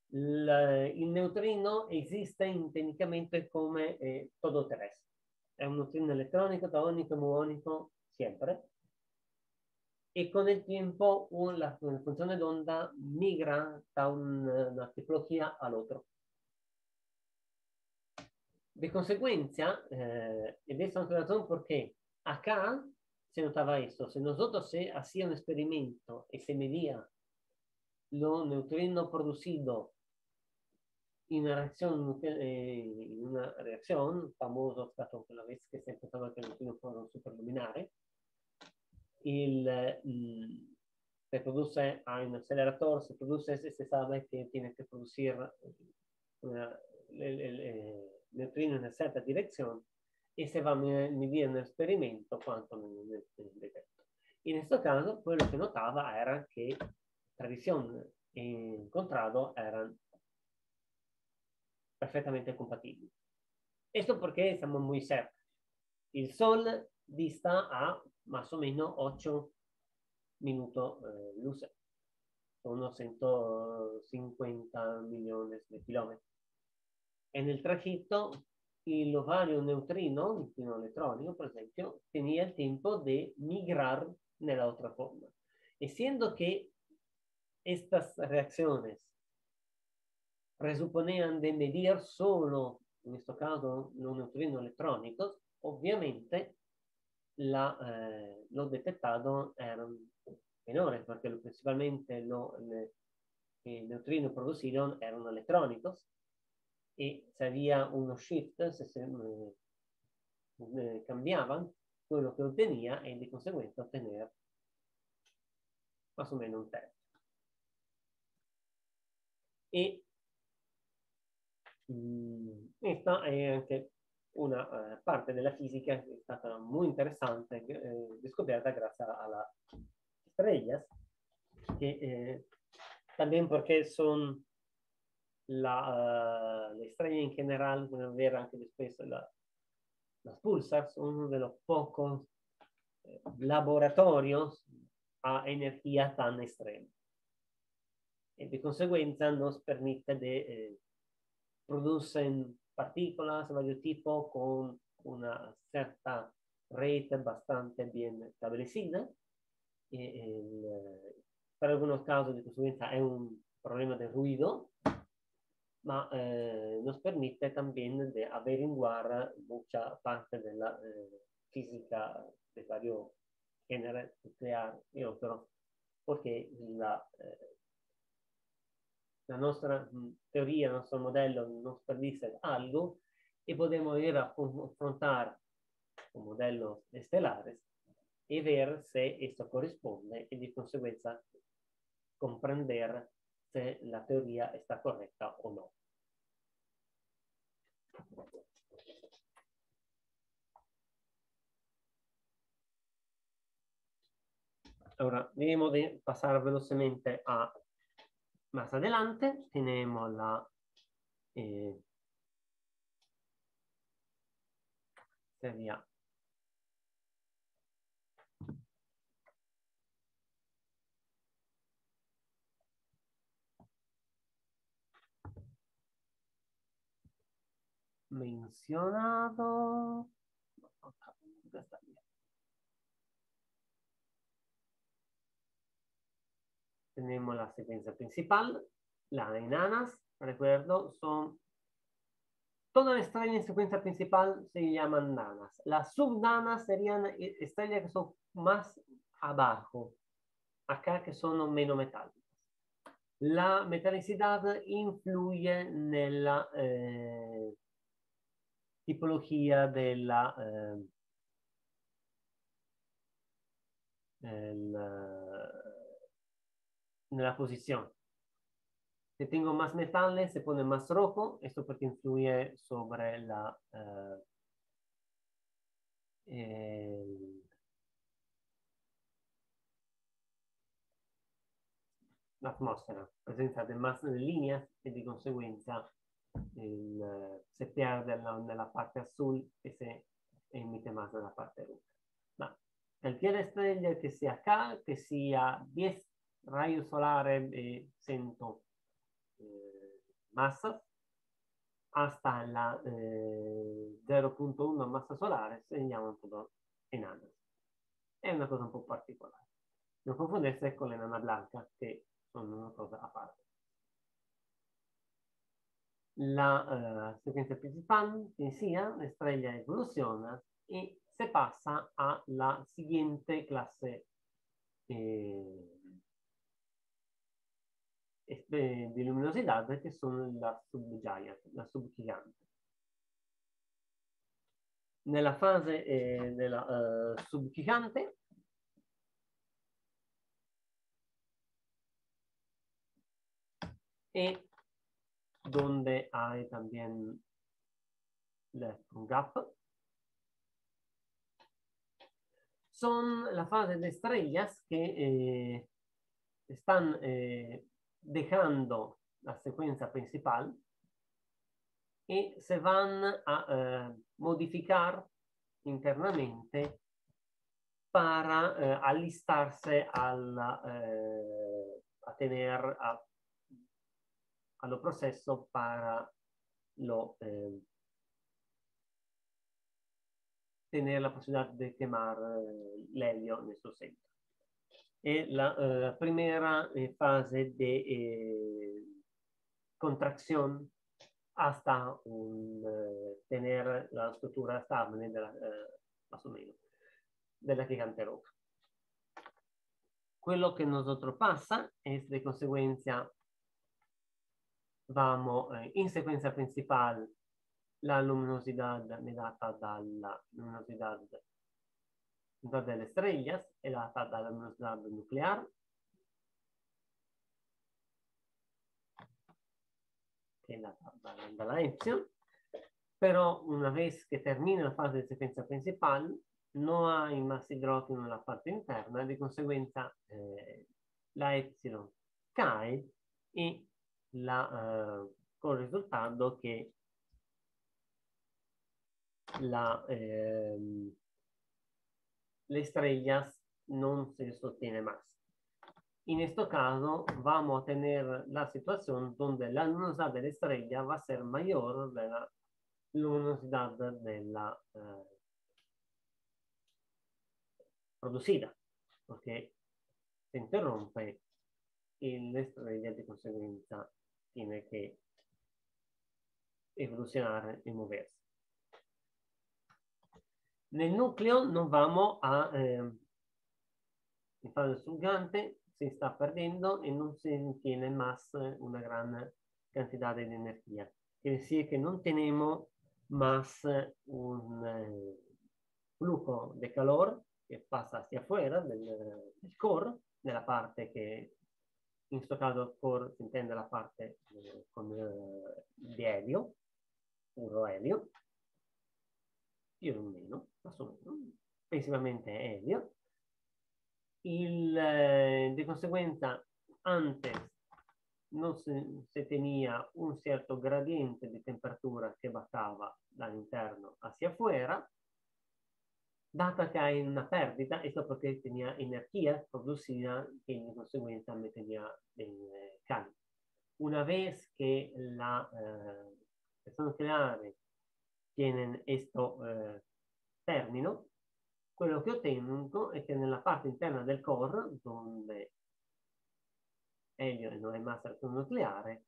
La, il neutrino esiste tecnicamente come eh, todo tres. È un neutrino elettronico, taonico, muonico, sempre. E con il tempo un, la, la funzione d'onda migra da un, una tecnologia all'altra. De consecuencia, eh, ed es una razón porque acá se notaba esto. Si nosotros se hacía un experimento y se medía lo neutrino producido en una reacción, eh, una reacción, famoso stato la vez que se pensaba que los neutrinos fueron superluminares, el, el, se produce a un acelerador, se produce, se sabe que tiene que producir una, el, el, el neutrino en una cierta dirección y se va en el experimento cuánto nel, detector. En este caso, pues lo que notaba era que la visión encontrado eran perfectamente compatibles. Esto porque estamos muy cerca. El Sol dista a más o menos 8 minutos eh. Son unos 150 millones de kilómetros. En el trayecto, el ovario neutrino, el neutrino electrónico, por ejemplo, tenía el tiempo de migrar en la otra forma. Y siendo que estas reacciones presuponían de medir solo, en este caso, los neutrinos electrónicos, obviamente la, eh, los detectados eran menores, porque principalmente los neutrinos producidos eran electrónicos, y si había unos shift, se, se eh, eh, cambiaban, quello che ottenía e di conseguenza ottenere más o menos un terzo. E mh, questa è anche una uh, parte della fisica che è stata molto interessante, eh, scoperta grazie alla estrellas, que eh, también porque son la, uh, la estrella en general, pueden ver anche después la, las pulsars, uno de los pocos eh, laboratorios a energía tan extrema. Y de consecuencia nos permite de eh, producir partículas de varios tipos con una cierta red bastante bien establecida. Y el, eh, para algunos casos de consecuencia es un problema de ruido, ma eh, nos permite también de averiguar mucha parte de la eh, física de varios géneros nuclear y otros, porque la, eh, la nostra teoria, il nostro modello nos perdice algo e podemos ir a confrontar un modello stellare e ver se esto corrisponde e di conseguenza comprender se la teoria sta corretta o no. Ahora, debemos de pasar velocemente a más adelante. Tenemos la eh, sería mencionado. Tenemos la secuencia principal, la de nanas, recuerdo, son todas las estrellas en secuencia principal se llaman nanas. Las subnanas serían estrellas que son más abajo, acá que son menos metálicas. La metallicidad influye en la eh, tipología de la, eh, el, en la posición. Si tengo más metales, se pone más rojo. Esto porque influye sobre la, uh, el, la atmósfera. Presencia de más líneas y de conseguenza uh, se pierde la, nella parte azul y se emite más en la parte roja. Ma cualquier estrella que sea acá, que sea 10 rayos solares de 100 eh, masas hasta la eh, 0.1 massa solare se andiamo un po' enanas. È una cosa un po' particolare. Non confondersi con l'enana blanca, che sono una cosa a parte. La uh, sequencia principal inicia, la estrella evoluciona y se pasa a la siguiente clase eh, di luminosità che sono la subgiant, la subgigante. Nella fase eh, della uh, subgigante e donde hay también un gap? Son la fase de estrellas que eh, están eh, dejando la secuencia principal y se van a eh, modificar internamente para eh, alistarse alla, eh, a tener a, a lo proceso para lo, eh, tener la posibilidad de quemar eh, l'elio nel suo centro è la uh, primera eh, fase de eh, contracción hasta un, eh, tener la struttura stabile della, eh, más o menos, della gigante roca. Quello che nosotros pasa es de consecuencia vamos eh, in sequenza principal la luminosidad mediata dalla luminosidad de las estrellas es la tabla de velocidad nuclear. que es la de la una vez que termina la fase de secuencia principal, no hay más hidrógeno en la parte interna, de consecuencia eh, la Epsilon cae y la, eh, con el resultado que la, eh, las estrellas no se sostiene más. En este caso, vamos a tener la situación donde la luminosidad de la va a ser mayor de la luminosidad de la eh, producida, porque se interrumpe y la estrella de consecuencia tiene que evoluzionare e muoversi. Nel nucleo non vamo a... Eh, il fase asciugante si sta perdendo e non se tiene más una gran cantidad de energía. Quiere decir que no tenemos más un eh, flujo de calor che passa hacia afuera del, del core, nella parte che in questo caso core si intende la parte eh, con eh, di elio, puro elio, più o meno, principalmente elio. Il, eh, di conseguenza, antes non se, se tenía un certo gradiente di temperatura che battava dall'interno hacia afuera, data que hay una pérdida, esto porque tenía energía producida que en consecuencia me tenía en calma. Una vez que la eh, persone nucleari tienen questo eh, término, quello che ottengo è che nella parte interna del core, dove elio non è massa nucleare,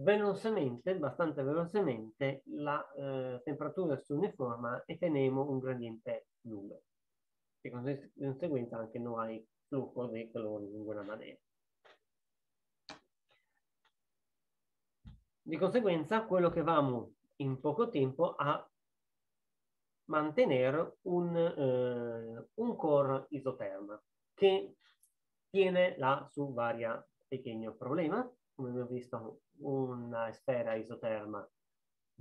velocemente, abbastanza velocemente, la eh, temperatura si uniforma e teniamo un gradiente nullo. Di conseguenza anche non hai flusso di calore in ninguna maniera. Di conseguenza, quello che vamo in poco tempo a mantenere un, eh, un core isoterma che tiene là su varia pequeño problema. Come abbiamo visto, una sfera isoterma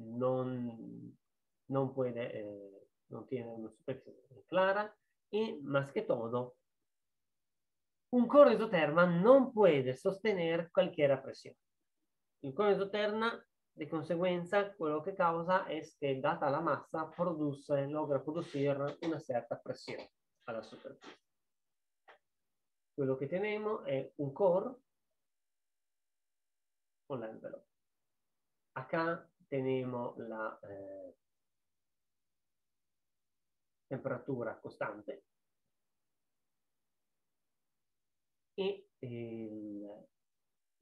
non, non, puede, eh, non tiene una superficie clara e, más que todo, un core isoterma non può sostenere qualquier pressione. Il core isoterma, di conseguenza, quello che causa è che, data la massa, produce, logra producir una certa pressione alla superficie. Quello che teniamo è un core con l'envelope. Acá tenemos la eh, temperatura costante e il,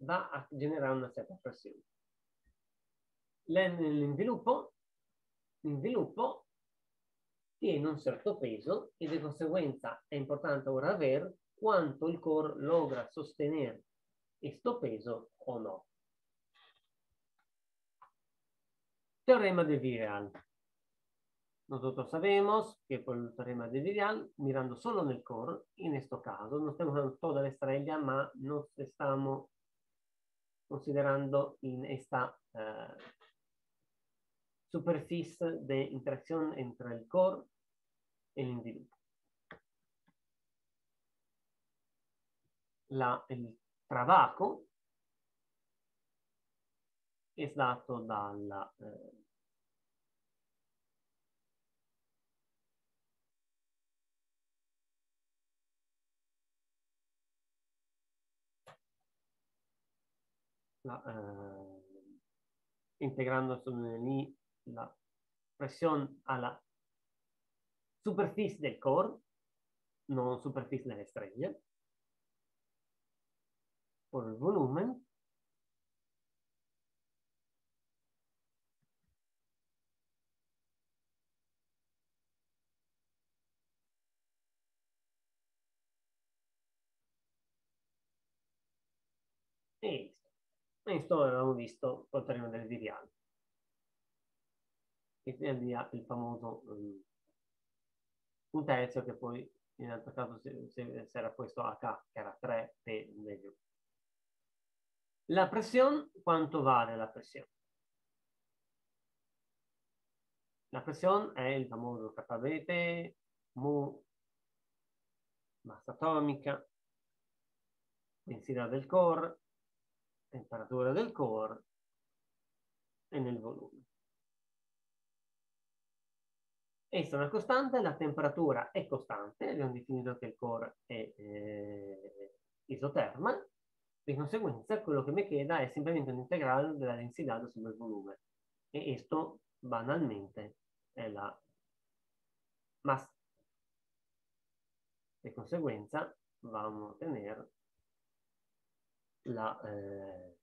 va a generare una certa pressione. L'inviluppo, l'inviluppo tiene un certo peso e di conseguenza è importante ora avere quanto il core logra sostenere questo peso o no. Teorema de Vireal. Nosotros sabemos que por el teorema de Vireal, mirando solo en el core, en este caso, no estamos viendo toda la estrella, ma nos estamos considerando en esta uh, superficie de interacción entre el core y el individuo. La, el trabajo è dato dalla eh, la, eh, integrando lì la pressione alla superficie del core, non superficie delle streghe, por il volume e questo avevamo visto col teorema del Viviano che via il famoso um, un terzo che poi in altro caso si, si, si era questo H che era 3 P meglio. La pressione, quanto vale la pressione? La pressione è il famoso KBT, mu, massa atomica, densità del core, temperatura del core e nel volume. Essa è una costante, la temperatura è costante, abbiamo definito che il core è eh, isoterma, di conseguenza quello che mi chieda è semplicemente un integrale della densità sul volume e questo banalmente è la massa. Di conseguenza vamos a ottenere la, eh,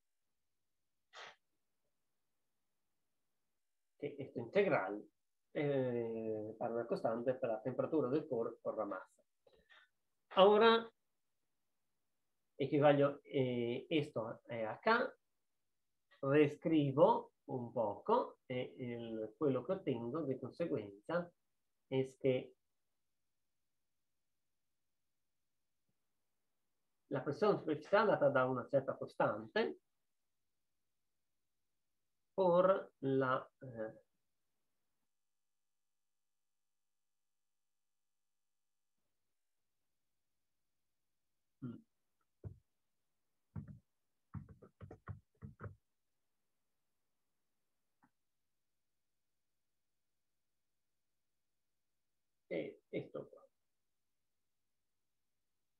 que esto integral eh, para una constante para la temperatura del core por la masa. Ahora equivalgo eh, esto eh, acá, reescribo un poco e il, quello che ottengo di conseguenza è che la pressione superficiale è data da una certa costante por la eh, esto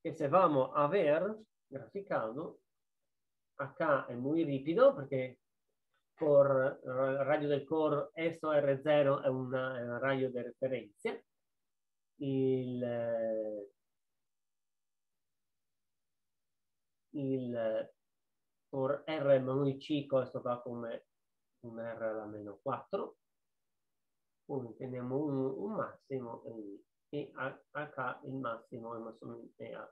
que se vamos a ver graficado, acá es muy rípido porque por radio del core SOR0 è un, un raggio di referenza. Il, il por R muy chico esto va come un R alla meno 4. Quindi teniamo un, un massimo e, e acá il massimo è, è a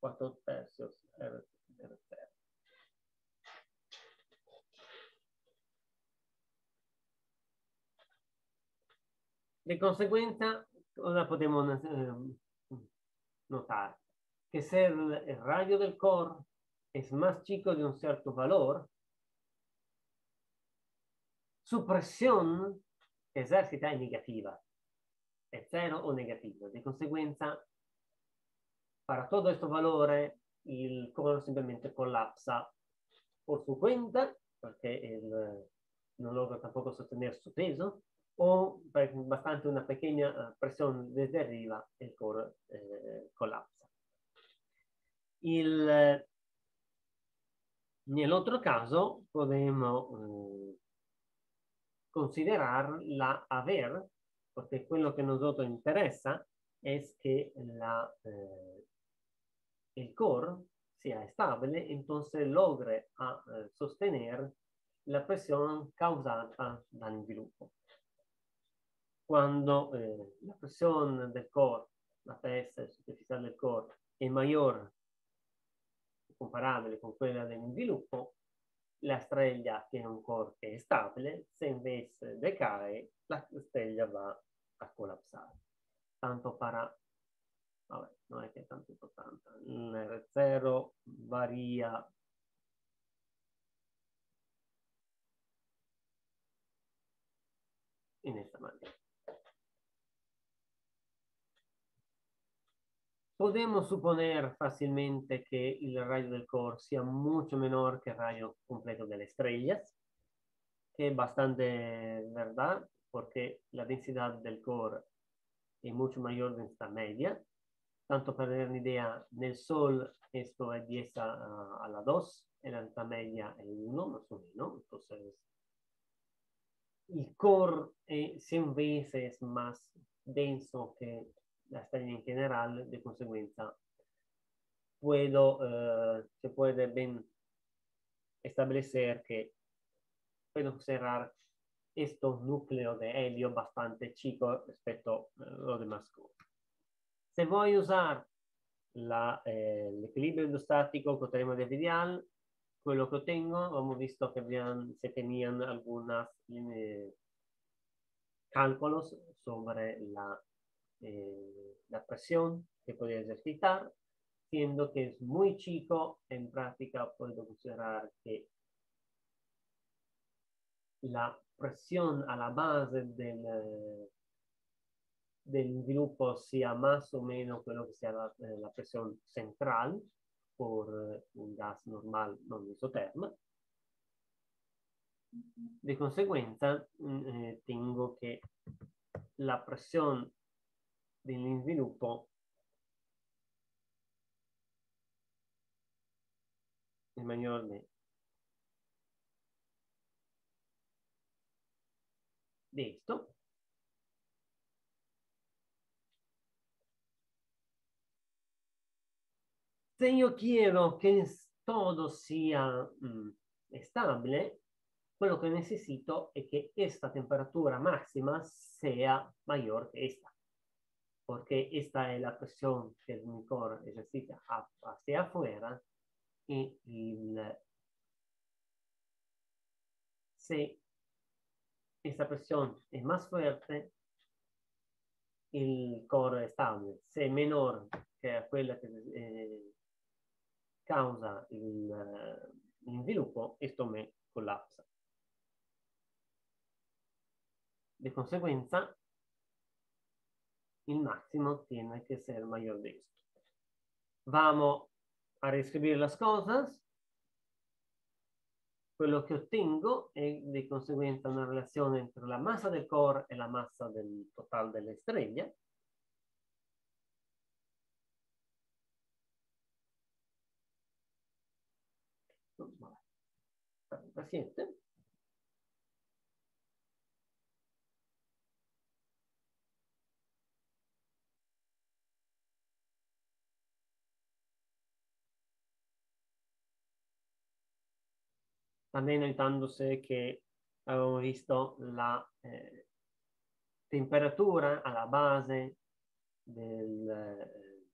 4 terzi R, R0. De consecuencia, cosa podemos eh, notar? Que si el radio del core es más chico de un cierto valor, su presión esercita es negativa, es cero o negativo. De consecuencia, para todo este valor, el core simplemente colapsa por su cuenta, porque el, no logra tampoco sostener su peso, o bastante una pequeña eh, presión desde arriba, el core eh, colapsa. Il, nell'altro caso podemos eh, considerar la AVER, porque quello che a nosotros interesa es que la, eh, el core sea estable, entonces logre a, eh, sostener la presión causata dal sviluppo. Quando eh, la pressione del core, la PS superficiale del core, è maggiore, comparabile con quella del sviluppo, la streglia tiene un core che è stabile, se invece decae, la streglia va a collapsare. Tanto para, vabbè, non è che è tanto importante, il R0 varia in questa maniera. Podemos suponer fácilmente que el rayo del core sea mucho menor que el rayo completo de las estrellas, que es bastante verdad, porque la densidad del core es mucho mayor densidad media. Tanto para tener una idea, en el Sol esto es 10 a, a la 2, en la media es 1 más o menos. Entonces, el core es 100 veces más denso que la estrella en general, de consecuencia, puedo, eh, se puede bien establecer que puedo considerar estos núcleos de helio bastante chicos respecto a los demás cosas. Si voy a usar la, eh, el equilibrio hidrostático con teorema de Vidial, quello che ottengo, hemos visto che habían, se tenían algunos eh, cálculos sobre la eh, la presión que podía ejercitar, siendo que es muy chico, en práctica puedo considerar que la presión a la base del, del grupo sea más o menos lo que sea la, eh, la presión central por eh, un gas normal non isoterma. De consecuencia, mm, eh, tengo que la presión dell'inviluppo in maniera de esto. Se io quiero che todo sia mm, estable, Quello que necesito es que esta temperatura máxima sea mayor que esta, porque esta es la presión que el micro ejercita hacia afuera y el, si esta presión es más fuerte, il core è stabile. Se è minore che quella che eh, causa l'inviluppo, questo me collapsa. De conseguenza, il massimo tiene che essere maggiore di questo. Vamos a riscrivere las cosas. Quello che ottengo è di conseguenza una relazione tra la massa del core e la massa del totale delle streghe. Paziente. También notándose que habíamos visto la eh, temperatura a la base del, eh,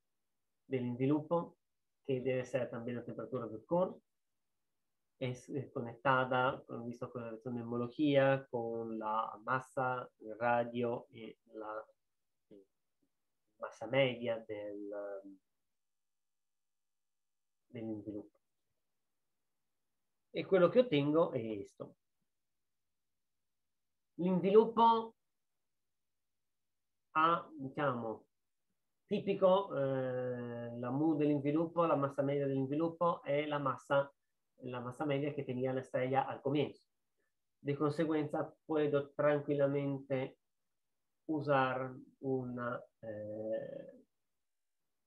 dell'inviluppo, che deve essere también la temperatura del core, es eh, conectada, visto con la relazione di omologia, con la massa, il radio e la massa media del, dell'inviluppo. E quello che ottengo è questo. L'inviluppo ha, diciamo, tipico, eh, la mu dell'inviluppo, la massa media dell'inviluppo è la massa, la massa media che tenia la stella al comienzo. Di conseguenza puedo tranquillamente usare una eh,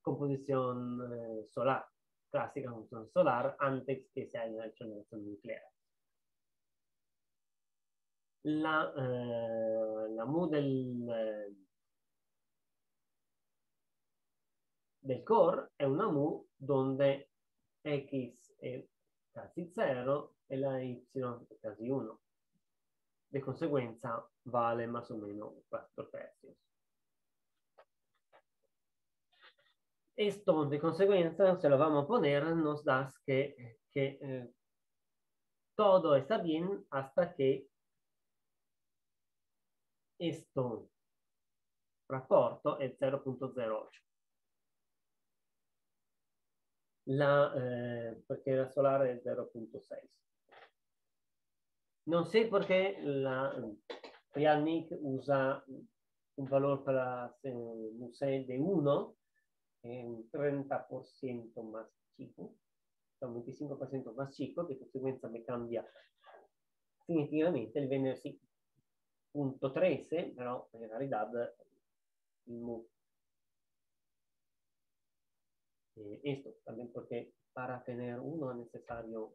composizione eh, solare clásica función solar antes que se haya hecho la reacción. La, eh, la mu del, eh, del core è una mu donde x è quasi 0 e la y è quasi 1. Di conseguenza vale más o meno 4 terzi. Esto, de consecuencia, se lo vamos a poner, nos da que, que eh, todo está bien hasta que esto rapporto è 0.08. La, eh, perché la solare è 0.6. Non so perché la Prialnic usa un valore per la museo di 1 un 30% más chico, un 25% más chico, de consecuencia me cambia significativamente viene sí, punto 13, pero en realidad el mu. Eh, esto también porque para tener uno es necesario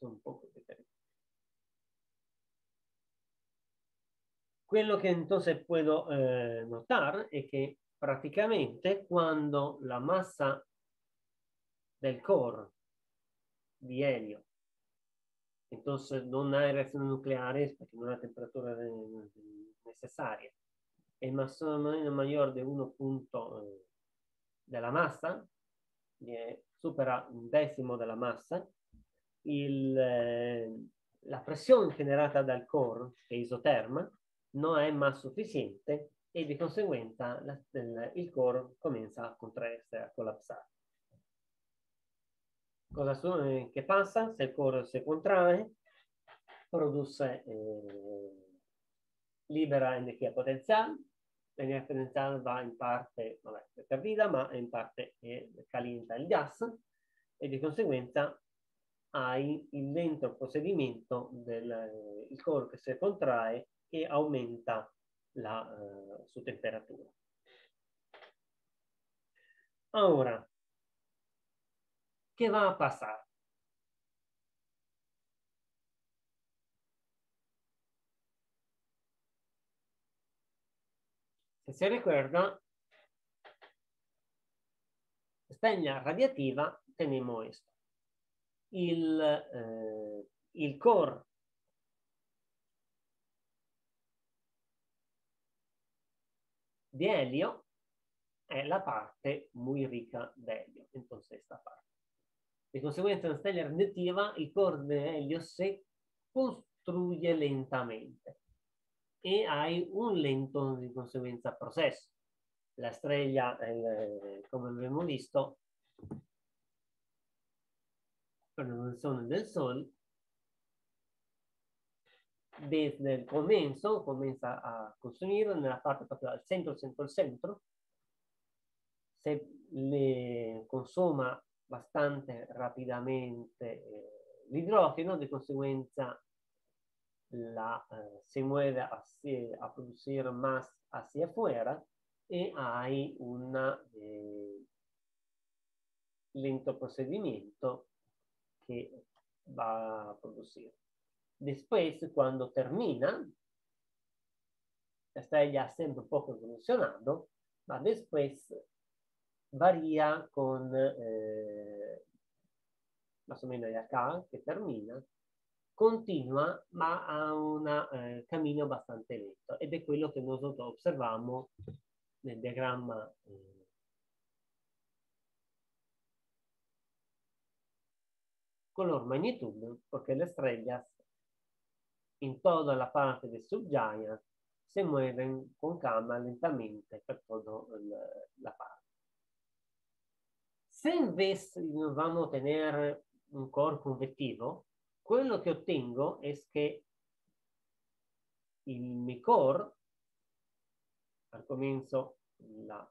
un poco diferente. Quello che entonces puedo eh, notar è che praticamente quando la massa del core di helio entonces non ha reazioni nucleari perché non ha temperatura necessaria è más o menos mayor de 1 punto eh, della massa supera un decimo della massa il, eh, la pressione generata dal core è isoterma non è más suficiente e di conseguenza la, il, il core comincia a contrarsi, a collapsare. Cosa su, eh, che passa? Se il core si contrae, produce, eh, libera energia potenziale, l'energia potenziale va in parte, vabbè, è perdita, ma in parte eh, calienta il gas e di conseguenza hai il lento procedimento del eh, il core che si contrae e aumenta la uh, sua temperatura. Ora, che va a passare? Se si ricorda, stella radiativa tenemos esto. Il, eh, il core di helio è la parte muy rica de helio, entonces esta parte. De consecuencia, en la stella radiativa, il core de helio se costruye lentamente e hai un lento di conseguenza processo. La estrella, eh, come abbiamo visto, per la del Sol, desde el comienzo comienza a consumir en la parte proprio al centro, centro, centro, se le consuma bastante rápidamente eh, l'idrogeno, di conseguenza la, eh, se mueve hacia, a producir más hacia afuera e hai un eh, lento procedimiento che va a producir. Después, cuando termina, está ya siempre un poco evolucionado, ma después varía con eh, más o menos de acá, que termina, continua, ma ha un eh, camino bastante lento. Ed è quello che noi osserviamo nel diagramma eh, color magnitud, porque le estrellas in toda la parte del subgiant se mueven con calma lentamente per toda la parte. Se invece vamos a tener un core convettivo, quello che ottengo è che il mio core, al comienzo la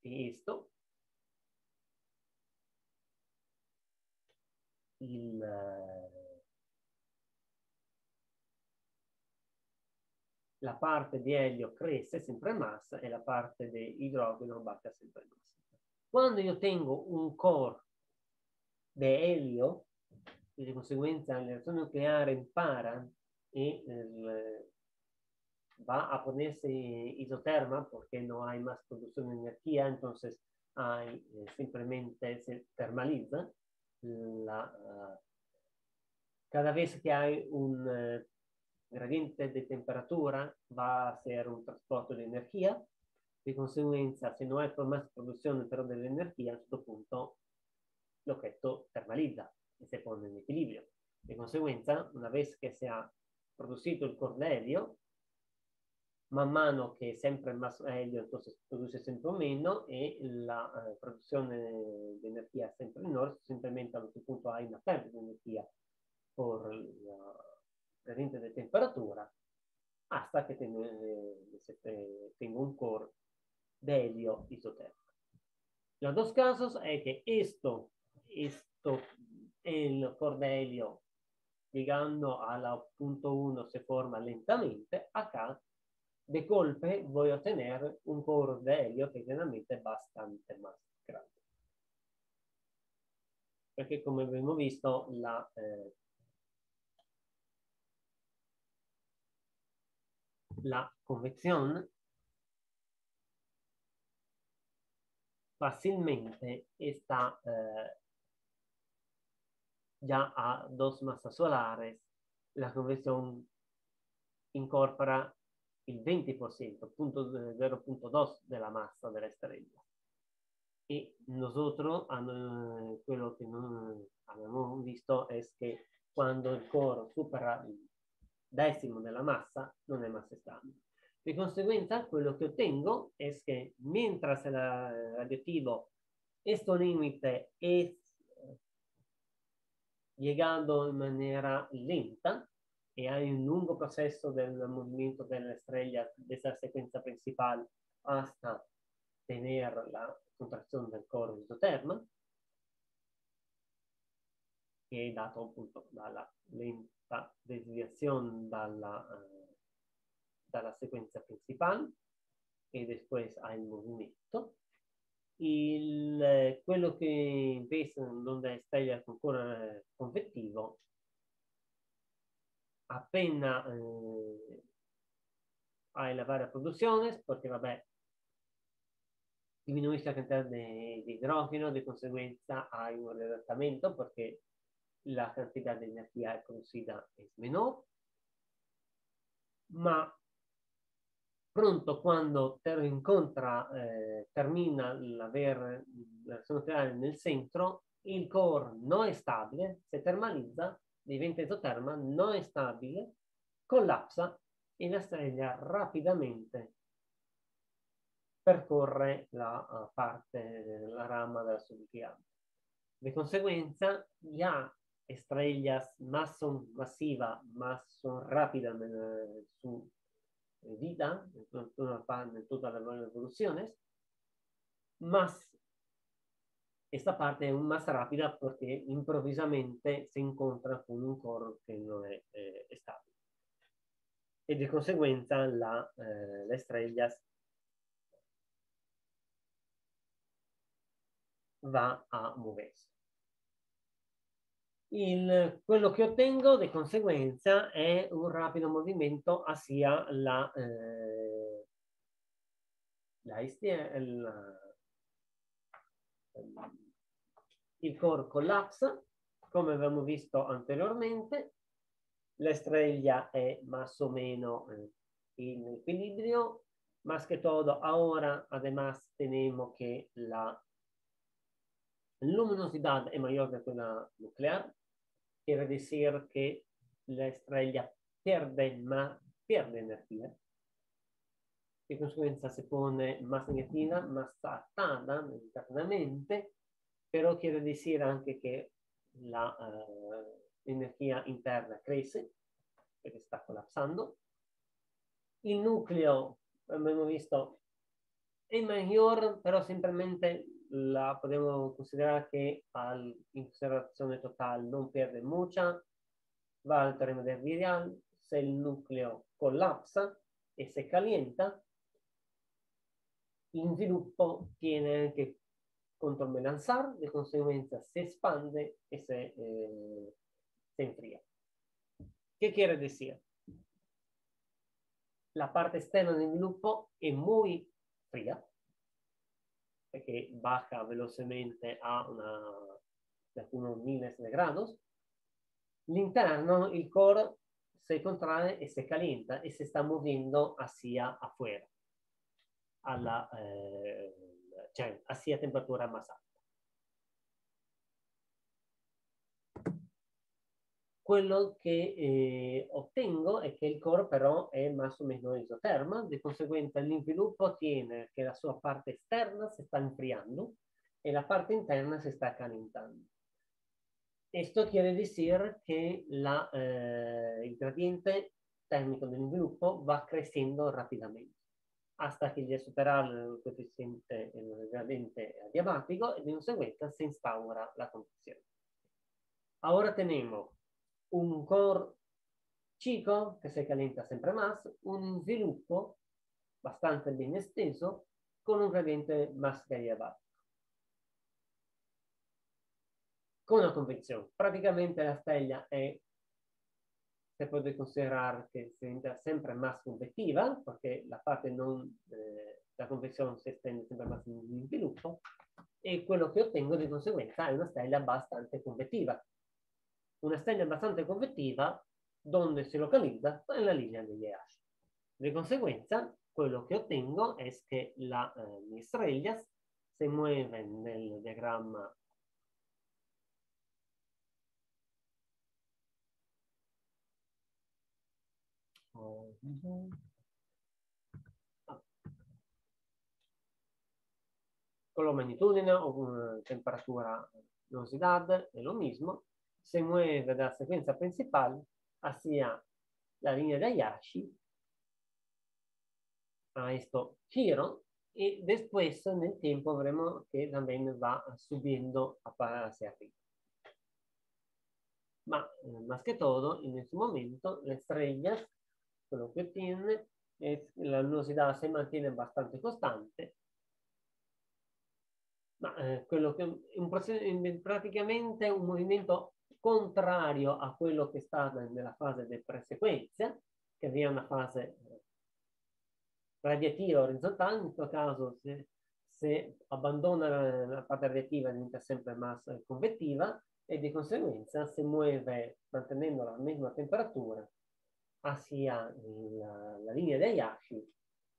questo, il la parte di elio cresce sempre in massa e la parte di idrogeno batte sempre in massa. Quando io tengo un core di elio, di conseguenza la reazione nucleare impara e eh, va a ponersi isoterma perché non hai más de energía, entonces hay, eh, simplemente se termaliza. La, uh, cada vez que hay un uh, gradiente de temperatura va a ser un trasporto de energía. De consecuencia, si no hay más producción pero de la energía, a questo punto l'oggetto termalizza e si pone in equilibrio. De consecuencia, una vez che si ha producido il cordelio, man mano che sempre más helio, entonces produce sempre meno e la eh, produzione di energia è sempre minore, semplicemente a questo punto hai una perdita di energia per la gradiente de temperatura hasta que tengo, eh, tengo un core de helio isotérmico. Los dos casos es que esto, el core de helio llegando al punto 1 se forma lentamente, acá de golpe voy a tener un core de helio que generalmente es bastante grande. Perché come abbiamo visto la eh, la convección fácilmente está eh, ya a dos masas solares. La convección incorpora il 20%, 0.2 della massa della estrella. E nosotros, quello che abbiamo visto è che quando il core supera il decimo della massa non è massa estándar. Di conseguenza, quello che ottengo è che mentre il radioattivo questo limite è llegando in maniera lenta e hai un lungo processo del movimento della estrella della sequenza principale hasta tener la contrazione del core isoterma, che è dato appunto dalla lenta esta desviación da la, uh, da la e después al movimento. Il, eh, quello che invece l'onda stella con cuore convettivo appena eh, hai la varia produzione, perché vabbè disminuisce la cantidad de, de, hidrógeno, de consecuencia hay un readaptamiento porque la cantidad de energía producida es menor, ma pronto quando ter incontra, eh, termina l'aver la reazione nucleare nel centro, il core non è stabile, se termalizza, diventa esoterma, non è stabile, collapsa e la stella rapidamente percorre la uh, parte, la rama della subcliante. De conseguenza, ya estrellas más son masivas, más son rápidas en su vida, en toda, en todas las evoluciones, más esta parte es más rápida porque improvvisamente se encuentra con un core que no es eh, estable. Y de consecuencia la, eh, las estrellas va a moverse. Il, quello che ottengo di conseguenza è un rapido movimento hacia la, eh, la, la il core collapsa, come abbiamo visto anteriormente, la estrella è más o meno eh, in equilibrio, más que todo ahora además tenemos que la luminosidad es mayor que la nuclear, quiere decir que la estrella pierde, más, pierde energía. De consecuencia se pone más negativa, más atada internamente, pero quiere decir anche que la uh, interna crece, perché sta collapsando. Il nucleo, abbiamo visto, è maggiore, però semplicemente la podemos considerar que al considerazione total non pierde mucha, va al terreno del virial, se el núcleo colapsa e se calienta, il sviluppo tiene che contromelanzar, de consecuencia se expande e se, eh, se enfría. ¿Qué quiere decir? La parte externa del sviluppo è muy fría, que baja velozmente a una, algunos miles de grados, l'interno, il core, se contrae e se calienta e si sta muovendo hacia afuera, alla, eh, cioè hacia temperatura más alta. Quello che eh, ottengo è che il core però è más o meno isoterma, di conseguenza l'inviluppo ottiene che la sua parte esterna si sta enfriando e la parte interna si sta calentando. Esto quiere decir que la, eh, il gradiente termico dell'inviluppo va crescendo rapidamente hasta che gli è superato il coefficiente, il gradiente adiabatico e di conseguenza si instaura la condizione. Ora tenemos un core chico que se calienta sempre más, un sviluppo bastante ben esteso con un gradiente más variabatico. Con la convenzione, praticamente la stella è, se può considerare che diventa sempre más convettiva, perché la parte non, eh, la convenzione si estende sempre más in sviluppo, e quello che ottengo di conseguenza è una stella abbastanza convettiva, una stella bastante convettiva dove si localizza nella linea degli H. Di conseguenza, quello che ottengo è che la eh, mi estrellas se muove nel diagramma con la magnitudine o con temperatura velocidad è lo mismo se mueve de la secuencia principal hacia la línea de Hayashi, a esto giro, y después en el tiempo veremos que también va subiendo hacia arriba. Ma eh, más que todo, en este momento, las estrellas, lo que tiene es la luminosidad se mantiene bastante constante, ma eh, quello che un, praticamente un movimento contrario a quello che sta nella fase di presequenza, che è una fase eh, radiativa orizzontale, in questo caso si, se abbandona la, parte radiativa diventa sempre massa convettiva e di conseguenza si muove mantenendo la mesma temperatura hacia la, la linea degli asci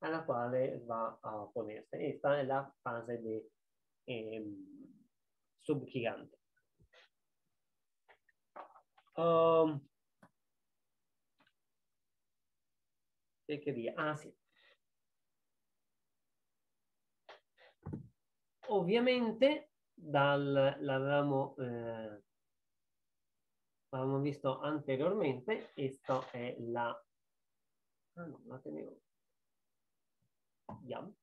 alla quale va a ponersi. Questa è la fase di eh, subgigante. Um, che via? Ah sì. Ovviamente dal, l'avevamo, eh, l'avevamo visto anteriormente, questa è la... Ah no, la tenevo. Andiamo.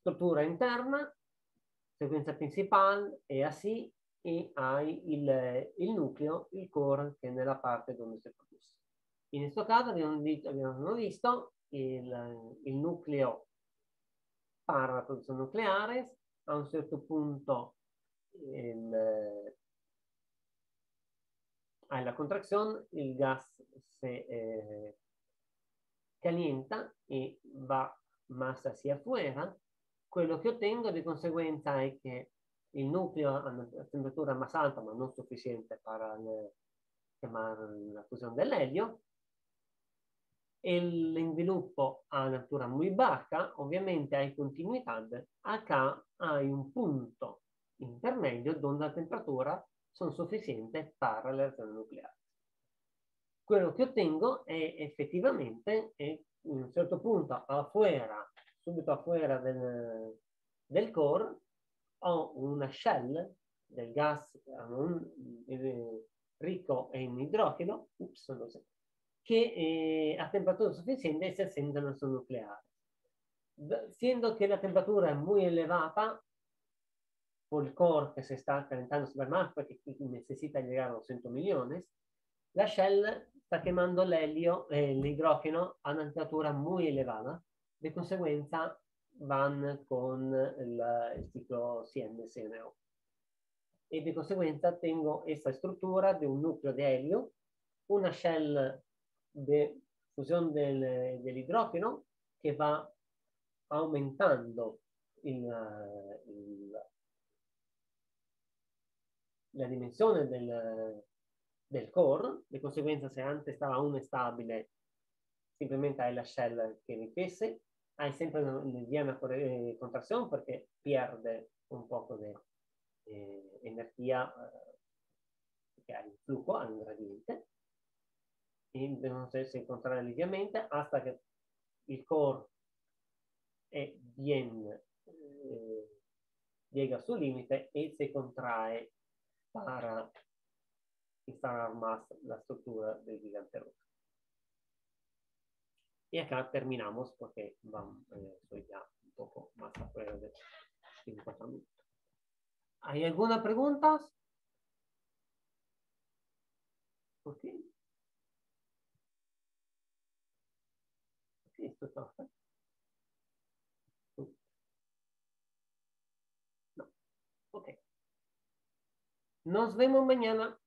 Struttura interna, sequenza principale è asì e hai il, il, nucleo, il core, che è nella parte dove si produce. In questo caso abbiamo, abbiamo visto il, il nucleo para la produzione nucleare, a un certo punto il, hai la contrazione, il gas si eh, calienta e va massa hacia afuera, quello che ottengo di conseguenza è che il nucleo ha una temperatura más alta ma non sufficiente per la fusione dell'elio el sviluppo a natura muy baja, ovviamente hay continuidad, acá hay un punto intermedio donde la temperatura sono sufficienti per la reazione nucleare. Quello che ottengo è effettivamente, in un certo punto, afuera, subito afuera del, del core, ho una shell del gas eh, ricco in idrogeno, ups, so, che eh, a temperatura sufficiente si accendono sul nucleare. Siendo que la temperatura es muy elevata, por el core que se está calentando super más porque necesita llegar a 200 millones, la shell sta quemando l'elio, eh, l'idrogeno a una temperatura muy elevata, di conseguenza van con il, il ciclo CN-CNO. E di conseguenza tengo questa struttura di un nucleo di elio, una shell de fusión del, dell'idrogeno che va aumentando il, il, la dimensione del, del core, di conseguenza se anche stava 1 stabile, simplemente hai la shell che rifesse, hai sempre il diametro di contrazione perché perde un po' di eh, energia eh, perché hai il flusso, hai un gradiente, y se, se encontrará linealmente hasta que el core è bien, eh, llega a su límite y se contrae para instalar más la estructura del gigante rojo. Y acá terminamos porque vamos, eh, soy ya un poco más afuera de 50 minutos. ¿Hay alguna pregunta? ¿Por qué? Listo, No. Ok. Nos vemos mañana.